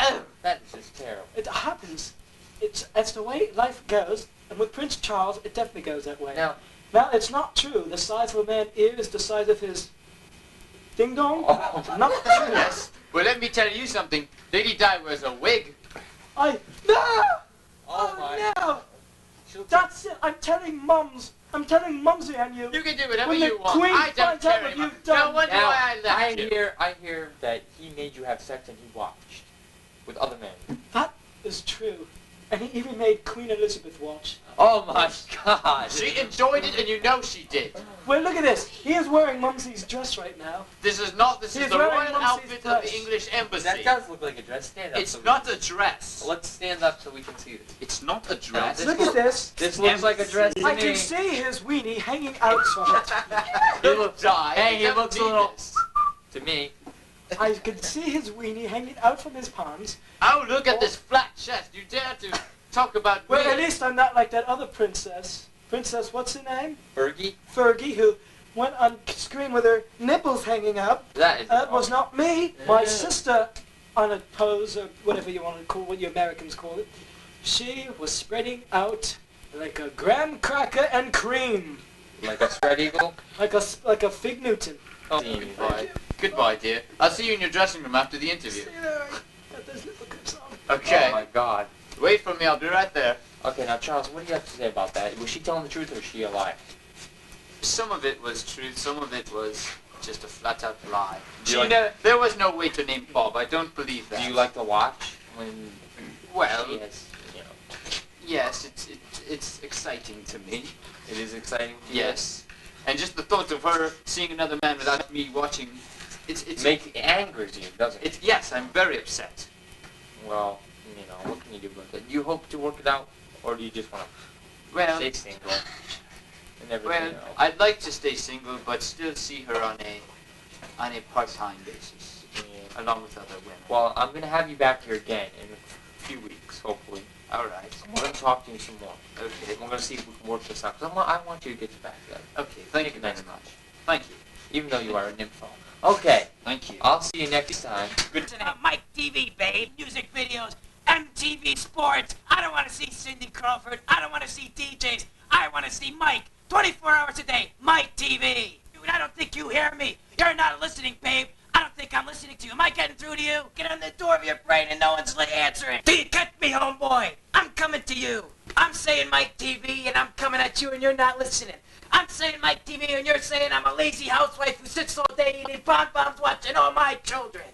oh. That is just terrible. It happens. It's it's the way life goes, and with Prince Charles, it definitely goes that way. Now. Now, it's not true. The size of a man's ear is the size of his ding dong. Oh. Not true. Yes. Well, let me tell you something. Lady Di wears a wig. I no. Oh, oh my. no. She'll- That's it. I'm telling mums. I'm telling mumsy and you. You can do whatever When you want. Queen I don't care what you've done- No wonder Now, why I left I you. hear, I hear that he made you have sex and he watched with other men. That is true. And he even made Queen Elizabeth watch. Oh my God! She enjoyed it, and you know she did. Well, look at this. He is wearing Mumsy's dress right now. This is not. This He's is the wearing royal Mumsy's outfit of dress. the English embassy. That does look like a dress. Stand up. It's so we- not a dress. Let's stand up so we can see this. It's not a dress. This Look looks- at this. This looks like a dress to I me. can see his weenie hanging out from it. He looks, Die. hey, You he looks a little. this. To me, I can see his weenie hanging out from his palms. Oh, look at this flat chest. You dare to talk about Well, me. at least I'm not like that other princess. Princess, what's her name? Fergie. Fergie, who went on screen with her nipples hanging up. That is. That was not me. My Yeah. sister, on a pose or whatever you want to call what you Americans call it, she was spreading out like a graham cracker and cream, like a spread eagle. like a s- like a fig Newton. Oh, see me. Goodbye, dear. I'll see you in your dressing room after the interview. Got those nipple clips on. Okay. Oh my God. Wait for me. I'll be right there. Okay, now Charles, what do you have to say about that? Was she telling the truth or was she a lie? Some of it was truth. Some of it was just a flat-out lie. Do She like- there was no waiter named Bob. I don't believe that. Do you like to watch when Well, she has, you know, yes. It's it, it's exciting to me. it is exciting to you? Yes. And just the thought of her seeing another man without me watching, it's it's Make it angers you, doesn't it? It's yes. I'm very upset. Well, you know, what can you do about that? Do you hope to work it out, or do you just want to Well, stay single and well, else? I'd like to stay single, but still see her on a on a part-time basis, Yeah. along with other women. Well, I'm gonna have you back here again in a few weeks, hopefully. All right. We're gonna talk to you some more. Okay. We're gonna see if we can work this out. 'Cause I want, I want you to get back together. Okay. Thank you very Next much. Thank you. Even though you are a nympho. Okay. Thank you. I'll see you next time. Good uh, Mike TV, babe. Music videos, MTV Sports. I don't want to see Cindy Crawford. I don't want to see DJs. I want to see Mike. 24 hours a day. Mike TV. Dude, I don't think you hear me. You're not listening, babe. I don't think I'm listening to you. Am I getting through to you? Get on the door of your brain and no one's answering. Do you catch me, homeboy? I'm coming to you. I'm saying Mike TV and I'm coming at you and you're not listening. I'm saying Mike TV and you're saying I'm a lazy housewife who sits all day eating bonbons watching all my children.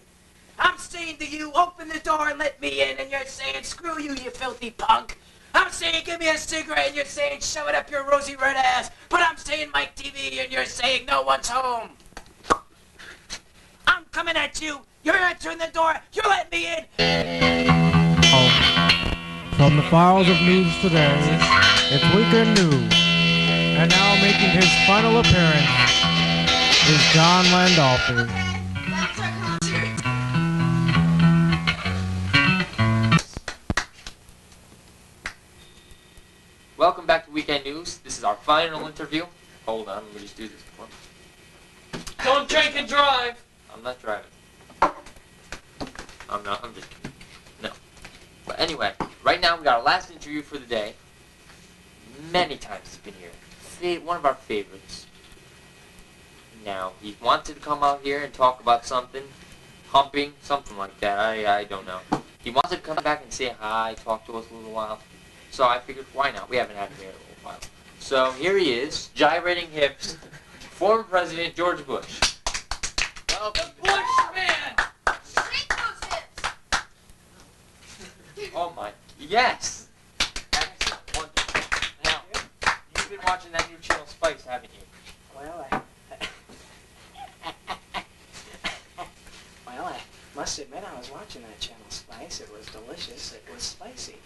I'm saying to you, open the door and let me in, and you're saying, screw you, you filthy punk. I'm saying, give me a cigarette, and you're saying, shove it up your rosy red ass. But I'm saying, Mike TV, and you're saying, no one's home. I'm coming at you. You're answering the door. You're letting me in. From the files of news today, it's Weekend News. And now making his final appearance is John Landolfi. Welcome back to Weekend News. This is our final interview. Hold on, let me just do this before. Don't drink and drive. I'm not driving. I'm not. I'm just kidding. No. But anyway, right now we got our last interview for the day. Many times he's been here. One of our favorites. Now he wanted to come out here and talk about something, humping, something like that. I I don't know. He wanted to come back and say hi, talk to us a little while. So I figured, why not? We haven't had him here in a little while. So here he is, gyrating hips, former President George Bush. The Bushman. Shake those hips. Oh my, yes! Excellent, wonderful. Now, you've been watching that new channel Spice, haven't you? Well, I. well, I must admit I was watching that channel Spice. It was delicious. It was spicy.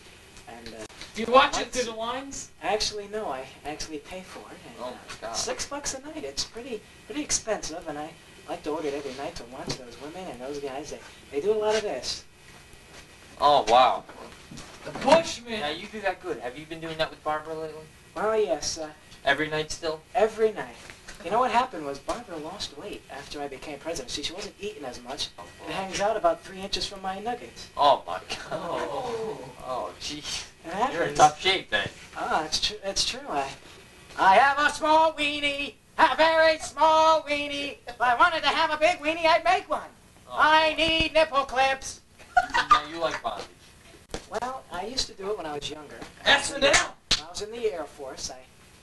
And uh, Do you watch it through the lines? actually, no, I actually pay for it. And, Oh uh, my god. Six bucks a night. It's pretty pretty expensive, and I like to order it every night to watch those women and those guys. They, they do a lot of this. Oh wow. The Bushman. Now you do that good. Have you been doing that with Barbara lately? Well, yes, uh, Every night still? every night. You know what happened was Barbara lost weight after I became president. See, she wasn't eating as much. It hangs out about three inches from my nuggets. Oh my god. Oh, oh jeez. It You're in tough shape then. Ah, it's true. It's true. I, I have a small weenie, a very small weenie. If I wanted to have a big weenie, I'd make one. Oh, I need nipple clips. now you like bondage. Well, I used to do it when I was younger. S and M. I was in the Air Force, I,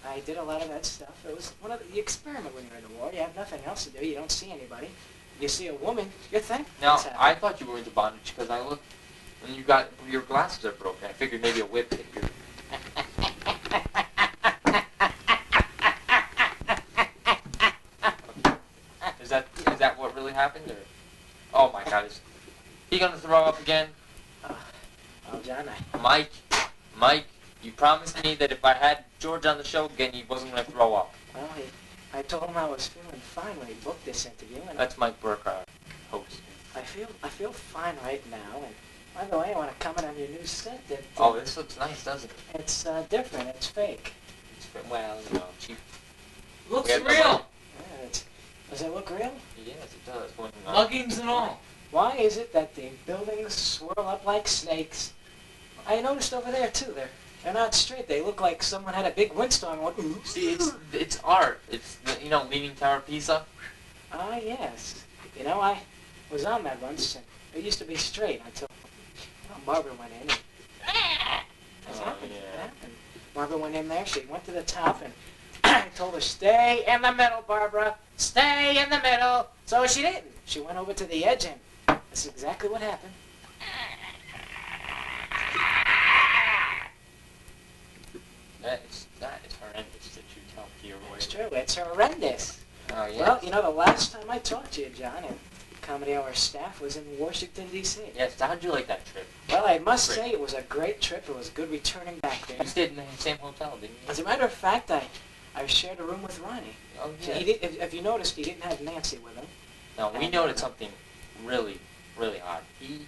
I did a lot of that stuff. It was one of the, you experiment when you're in the war. You have nothing else to do. You don't see anybody. You see a woman, you think. Now. I thought you were into bondage because I looked when you got your glasses are broken. I figured maybe a whip hit your. Is that is that what really happened or? Oh my God! Is he gonna throw up again? Oh, John, I, Mike, Mike, you promised me that if I had George on the show again, he wasn't gonna throw up. well, he, I told him I was feeling fine when he booked this interview, and That's Mike Burke, our host. I feel I feel fine right now. And by the way, I want to comment on your new set. That uh, Oh, this looks nice, doesn't it? it's uh, different. It's fake. It's, well, you know, cheap. Looks We real. Yeah, does it look real? Yes, it does. When, uh, Muggings and all. Why is it that the buildings swirl up like snakes? I noticed over there too. They're they're not straight. They look like someone had a big windstorm. and Went. See, it's it's art. It's the, you know Leaning Tower of Pisa. Ah, yes. You know, I was on that once, and it used to be straight until well, Barbara went in. And that's Oh, happened. yeah. That happened. Barbara went in there. She went to the top, and I told her, "Stay in the middle, Barbara. Stay in the middle." So she didn't. She went over to the edge, and that's exactly what happened. That is that is horrendous that you tell to your It's true. It's horrendous. Oh yeah. Well, you know, the last time I talked to you, John, and Comedy Hour staff was in Washington, D.C. Yes. How'd you like that trip? Well, I must Great. say it was a great trip. It was good returning back there. You stayed in the same hotel, didn't you? As a matter of fact, I, I shared a room with Ronnie. Oh yeah. He did, if, if you noticed, he didn't have Nancy with him. Now we noted uh, something really, really odd. He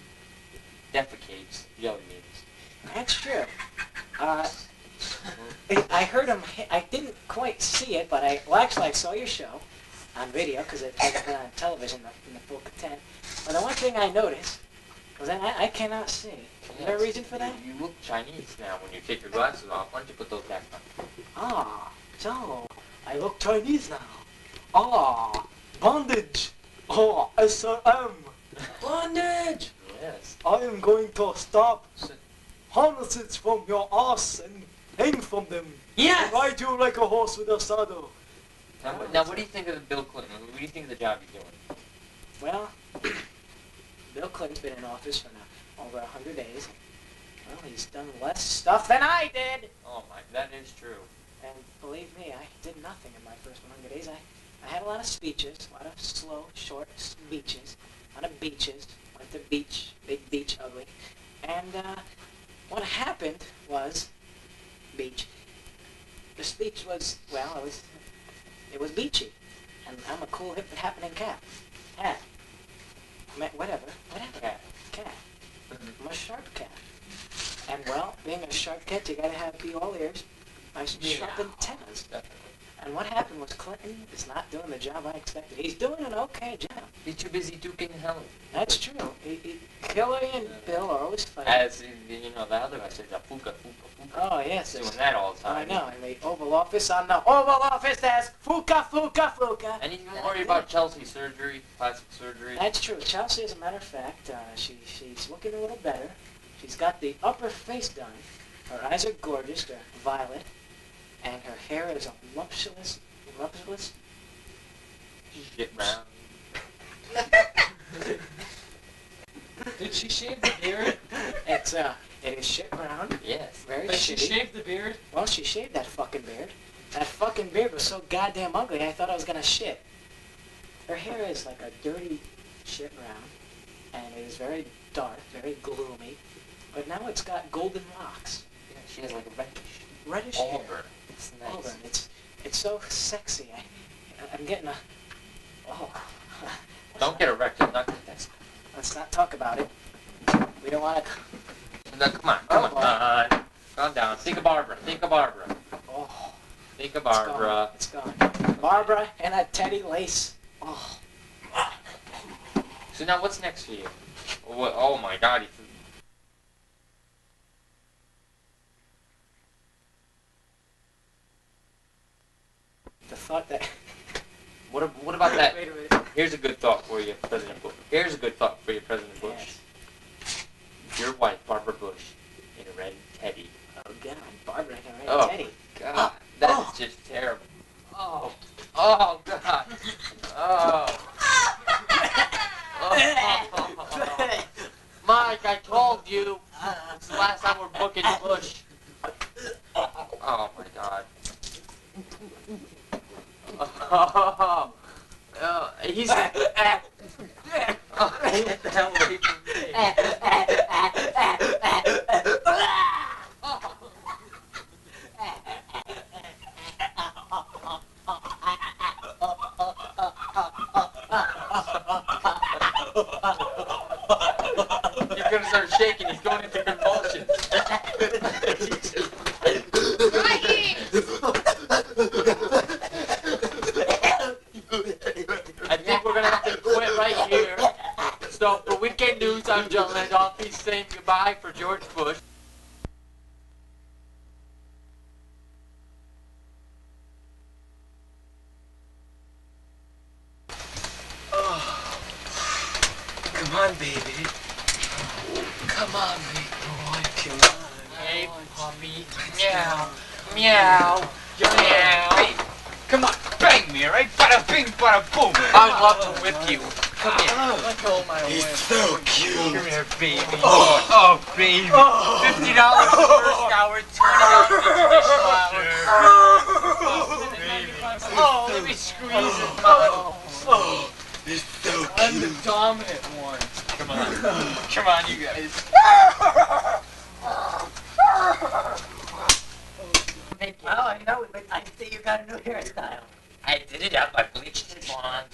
defecates jelly beans. That's true. Uh, I heard him. I didn't quite see it, but I well, actually, I saw your show on video because it was on television in the full content. But the one thing I noticed was that I, I cannot see. Is there a reason for that? You look Chinese now when you take your glasses off. Why don't you put those back on? Ah, so I look Chinese now. Ah, bondage. Oh, S and M. Bondage. Yes. I am going to stop harnesses from your ass and hang from them. Yes. Ride you like a horse with a saddle. Now, what- now, what do you think of Bill Clinton? What do you think of the job he's doing? Well, Bill Clinton's been in office for now over a hundred days. Well, he's done less stuff than I did. Oh my, that is true. And believe me, I did nothing in my first 100 days. I, I had a lot of speeches, a lot of slow, short speeches, a lot of beaches. Went to beach, big beach, ugly. And uh, what happened was, beach. The speech was, well, it was, it was beachy. And I'm a cool, hip, happening cat. Cat. Ma- Whatever, whatever. Cat. Cat. I'm a sharp cat. And well, being a sharp cat, you gotta have be all ears. I sharp antennas. Definitely. And what happened was Clinton is not doing the job I expected. He's doing an okay job. He's too busy duking Hillary. That's true. He, he, Hillary and Bill are always fighting. As in, you know, the other guy says, "A fuka, fuka, fuka." oh yes, He's it's- doing that all the time. I know. In the Oval Office, on the Oval Office, there's fuka, fuka, fuka. And he's even worried about Chelsea surgery, plastic surgery. That's true. Chelsea, as a matter of fact, uh, she she's looking a little better. She's got the upper face done. Her eyes are gorgeous. They're violet, and her hair is a lumpsuous, lumpsuous. Shit round. Did she shave the beard? It's uh, it is shit brown. Yes. Very But she shitty. shaved the beard? Well, she shaved that fucking beard. That fucking beard was so goddamn ugly, I thought I was gonna shit. Her hair is like a dirty shit brown, and it is very dark, very gloomy. But now it's got golden locks, Yeah, she has like reddish reddish hair. Auburn. It's nice. Auburn. It's it's so sexy. I, I'm getting a. Oh. Don't get erected. Not that's. Let's not talk about it. We don't want to. No, come on, come Oh, on. Calm down. Think of Barbara. Think of Barbara. Oh, Think of it's Barbara. gone. It's gone. Barbara and a Teddy Lace. Oh. So now, what's next for you? What, oh my God! He, The thought that. what, what about that? Wait a minute. Here's a good thought for you, President Bush. Here's a good thought for you, President Bush. Yes. Your wife, Barbara Bush, in a red teddy. Oh God, Barbara and her Oh. Teddy. God, ah, that's Oh. just terrible. Oh. Oh God. Oh. oh. Mike, I told you. It's the last time we're booking Bush. Oh my God. Oh, oh he's. Oh, get the hell away from me. Eh, eh, eh, He's gonna start shaking. He's going into convulsions. I think we're gonna have to quit right here. So for weekend news, I'm John Landolfi. He's saying goodbye for George Bush. Oh, come on, baby. Come on, big boy. Come on. Hey, puppy. Meow. Meow. Meow. Come on, bang me, right? Bada bing, bada boom. I'd love to whip you. Come here. Oh, Let go of my He's whip. so cute. Come here, baby. Oh, oh, baby. Oh. Fifty dollars for first hour, twenty dollars for traditional hour. Oh, oh, let me squeeze it, mom. Oh, he's oh. so I'm the dominant one. Come on, come on, you guys. Ah! Oh, I know, but I see you got a new hairstyle. I did it up. I bleached it blonde,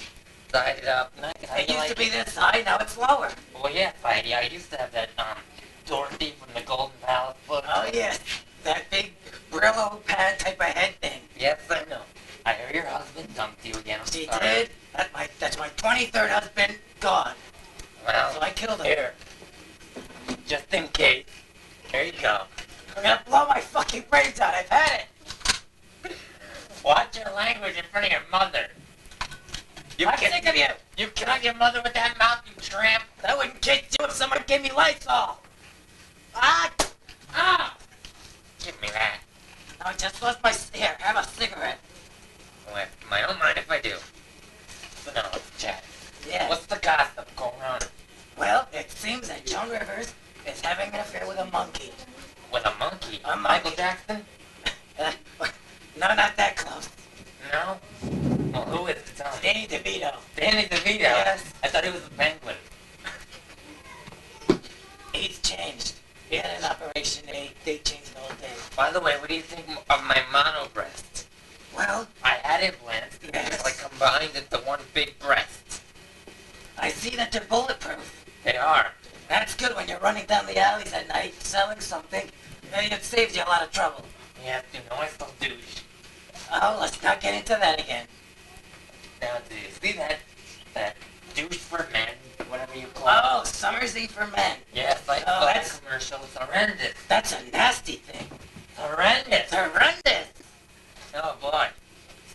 dyed it up. Nice. How It you used like to be this high, now it's lower. Well, yeah, Spidey. I used to have that um Dorothy from the Golden Palace book. Oh, yes. That big Brillo pad type of head thing. Yes, I know. I hear your husband dumped you again. I'm She sorry. did. That my, that's my 23rd husband gone. So Well, I killed him. here. Just in case. Here you go. I'm gonna blow my fucking brains out. I've had it. Watch your language in front of your mother. You I'm can, sick of you. you killed your mother with that mouth, you tramp. That wouldn't get you if someone gave me Lysol. Ah! Ah! Give me that. I just lost my... Here, have a cigarette. Well, I don't mind if I do. So now let's chat. Yeah. What's the gossip going on Well, it seems that Joan Rivers is having an affair with a monkey. with a monkey? A Michael monkey. Jackson? Uh, no, not that close. No. Well, who is it? Tell me. Danny DeVito. Danny DeVito. Yes. I thought he was a penguin. He's changed. He had an operation. They, they changed the whole thing. By the way, what do you think of my mono breasts? Well, I had implants. Yes. just like combined into one big breast. I see that they're bulletproof. They are. That's good when you're running down the alleys at night selling something. It saves you a lot of trouble. Yeah, you know I still douche. Oh, let's not get into that again. Now, do you see that that douche for men, whatever you call Oh, it? Summer's Eve for men. Yes, I Oh, saw that's- commercial. It's horrendous. That's a nasty thing. Horrendous. Horrendous. Oh boy.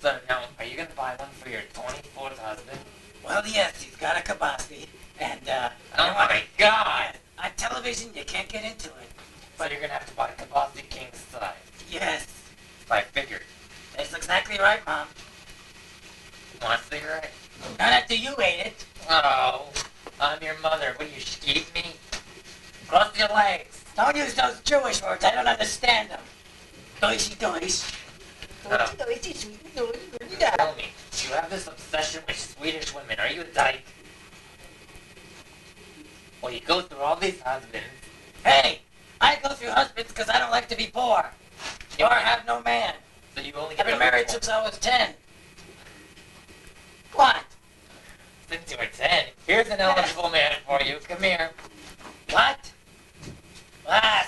So now, are you gonna buy one for your 24th husband? Well, yes, he's got a kabasi. And, uh... Oh I my God. On television, you can't get into it. But you're gonna have to buy Kabasi King size. Yes. I figured. That's exactly right, Mom. Want a cigarette? Not after you ate it. Oh, I'm your mother. What, you skeet me? Cross your legs. Don't use those Jewish words. I don't understand them. No. Doishy sweet doish. Tell me, you have this obsession with Swedish women. Are you a dyke? Well, you go through all these husbands. Hey, I go through husbands because I don't like to be poor. You or have no man. So you only I've been married since I was ten. What? You were 10. Here's an eligible man for you. Come here. What? What?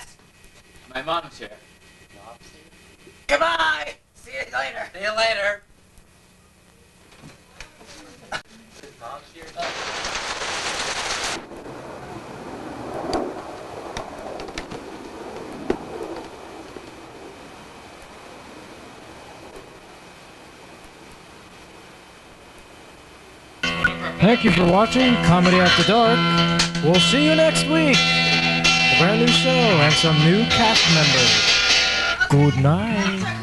My mom's here. Mom's here. Goodbye. See you later. See you later. Is mom here? Thank you for watching Comedy After Dark. We'll see you next week. A brand new show and some new cast members. Good night.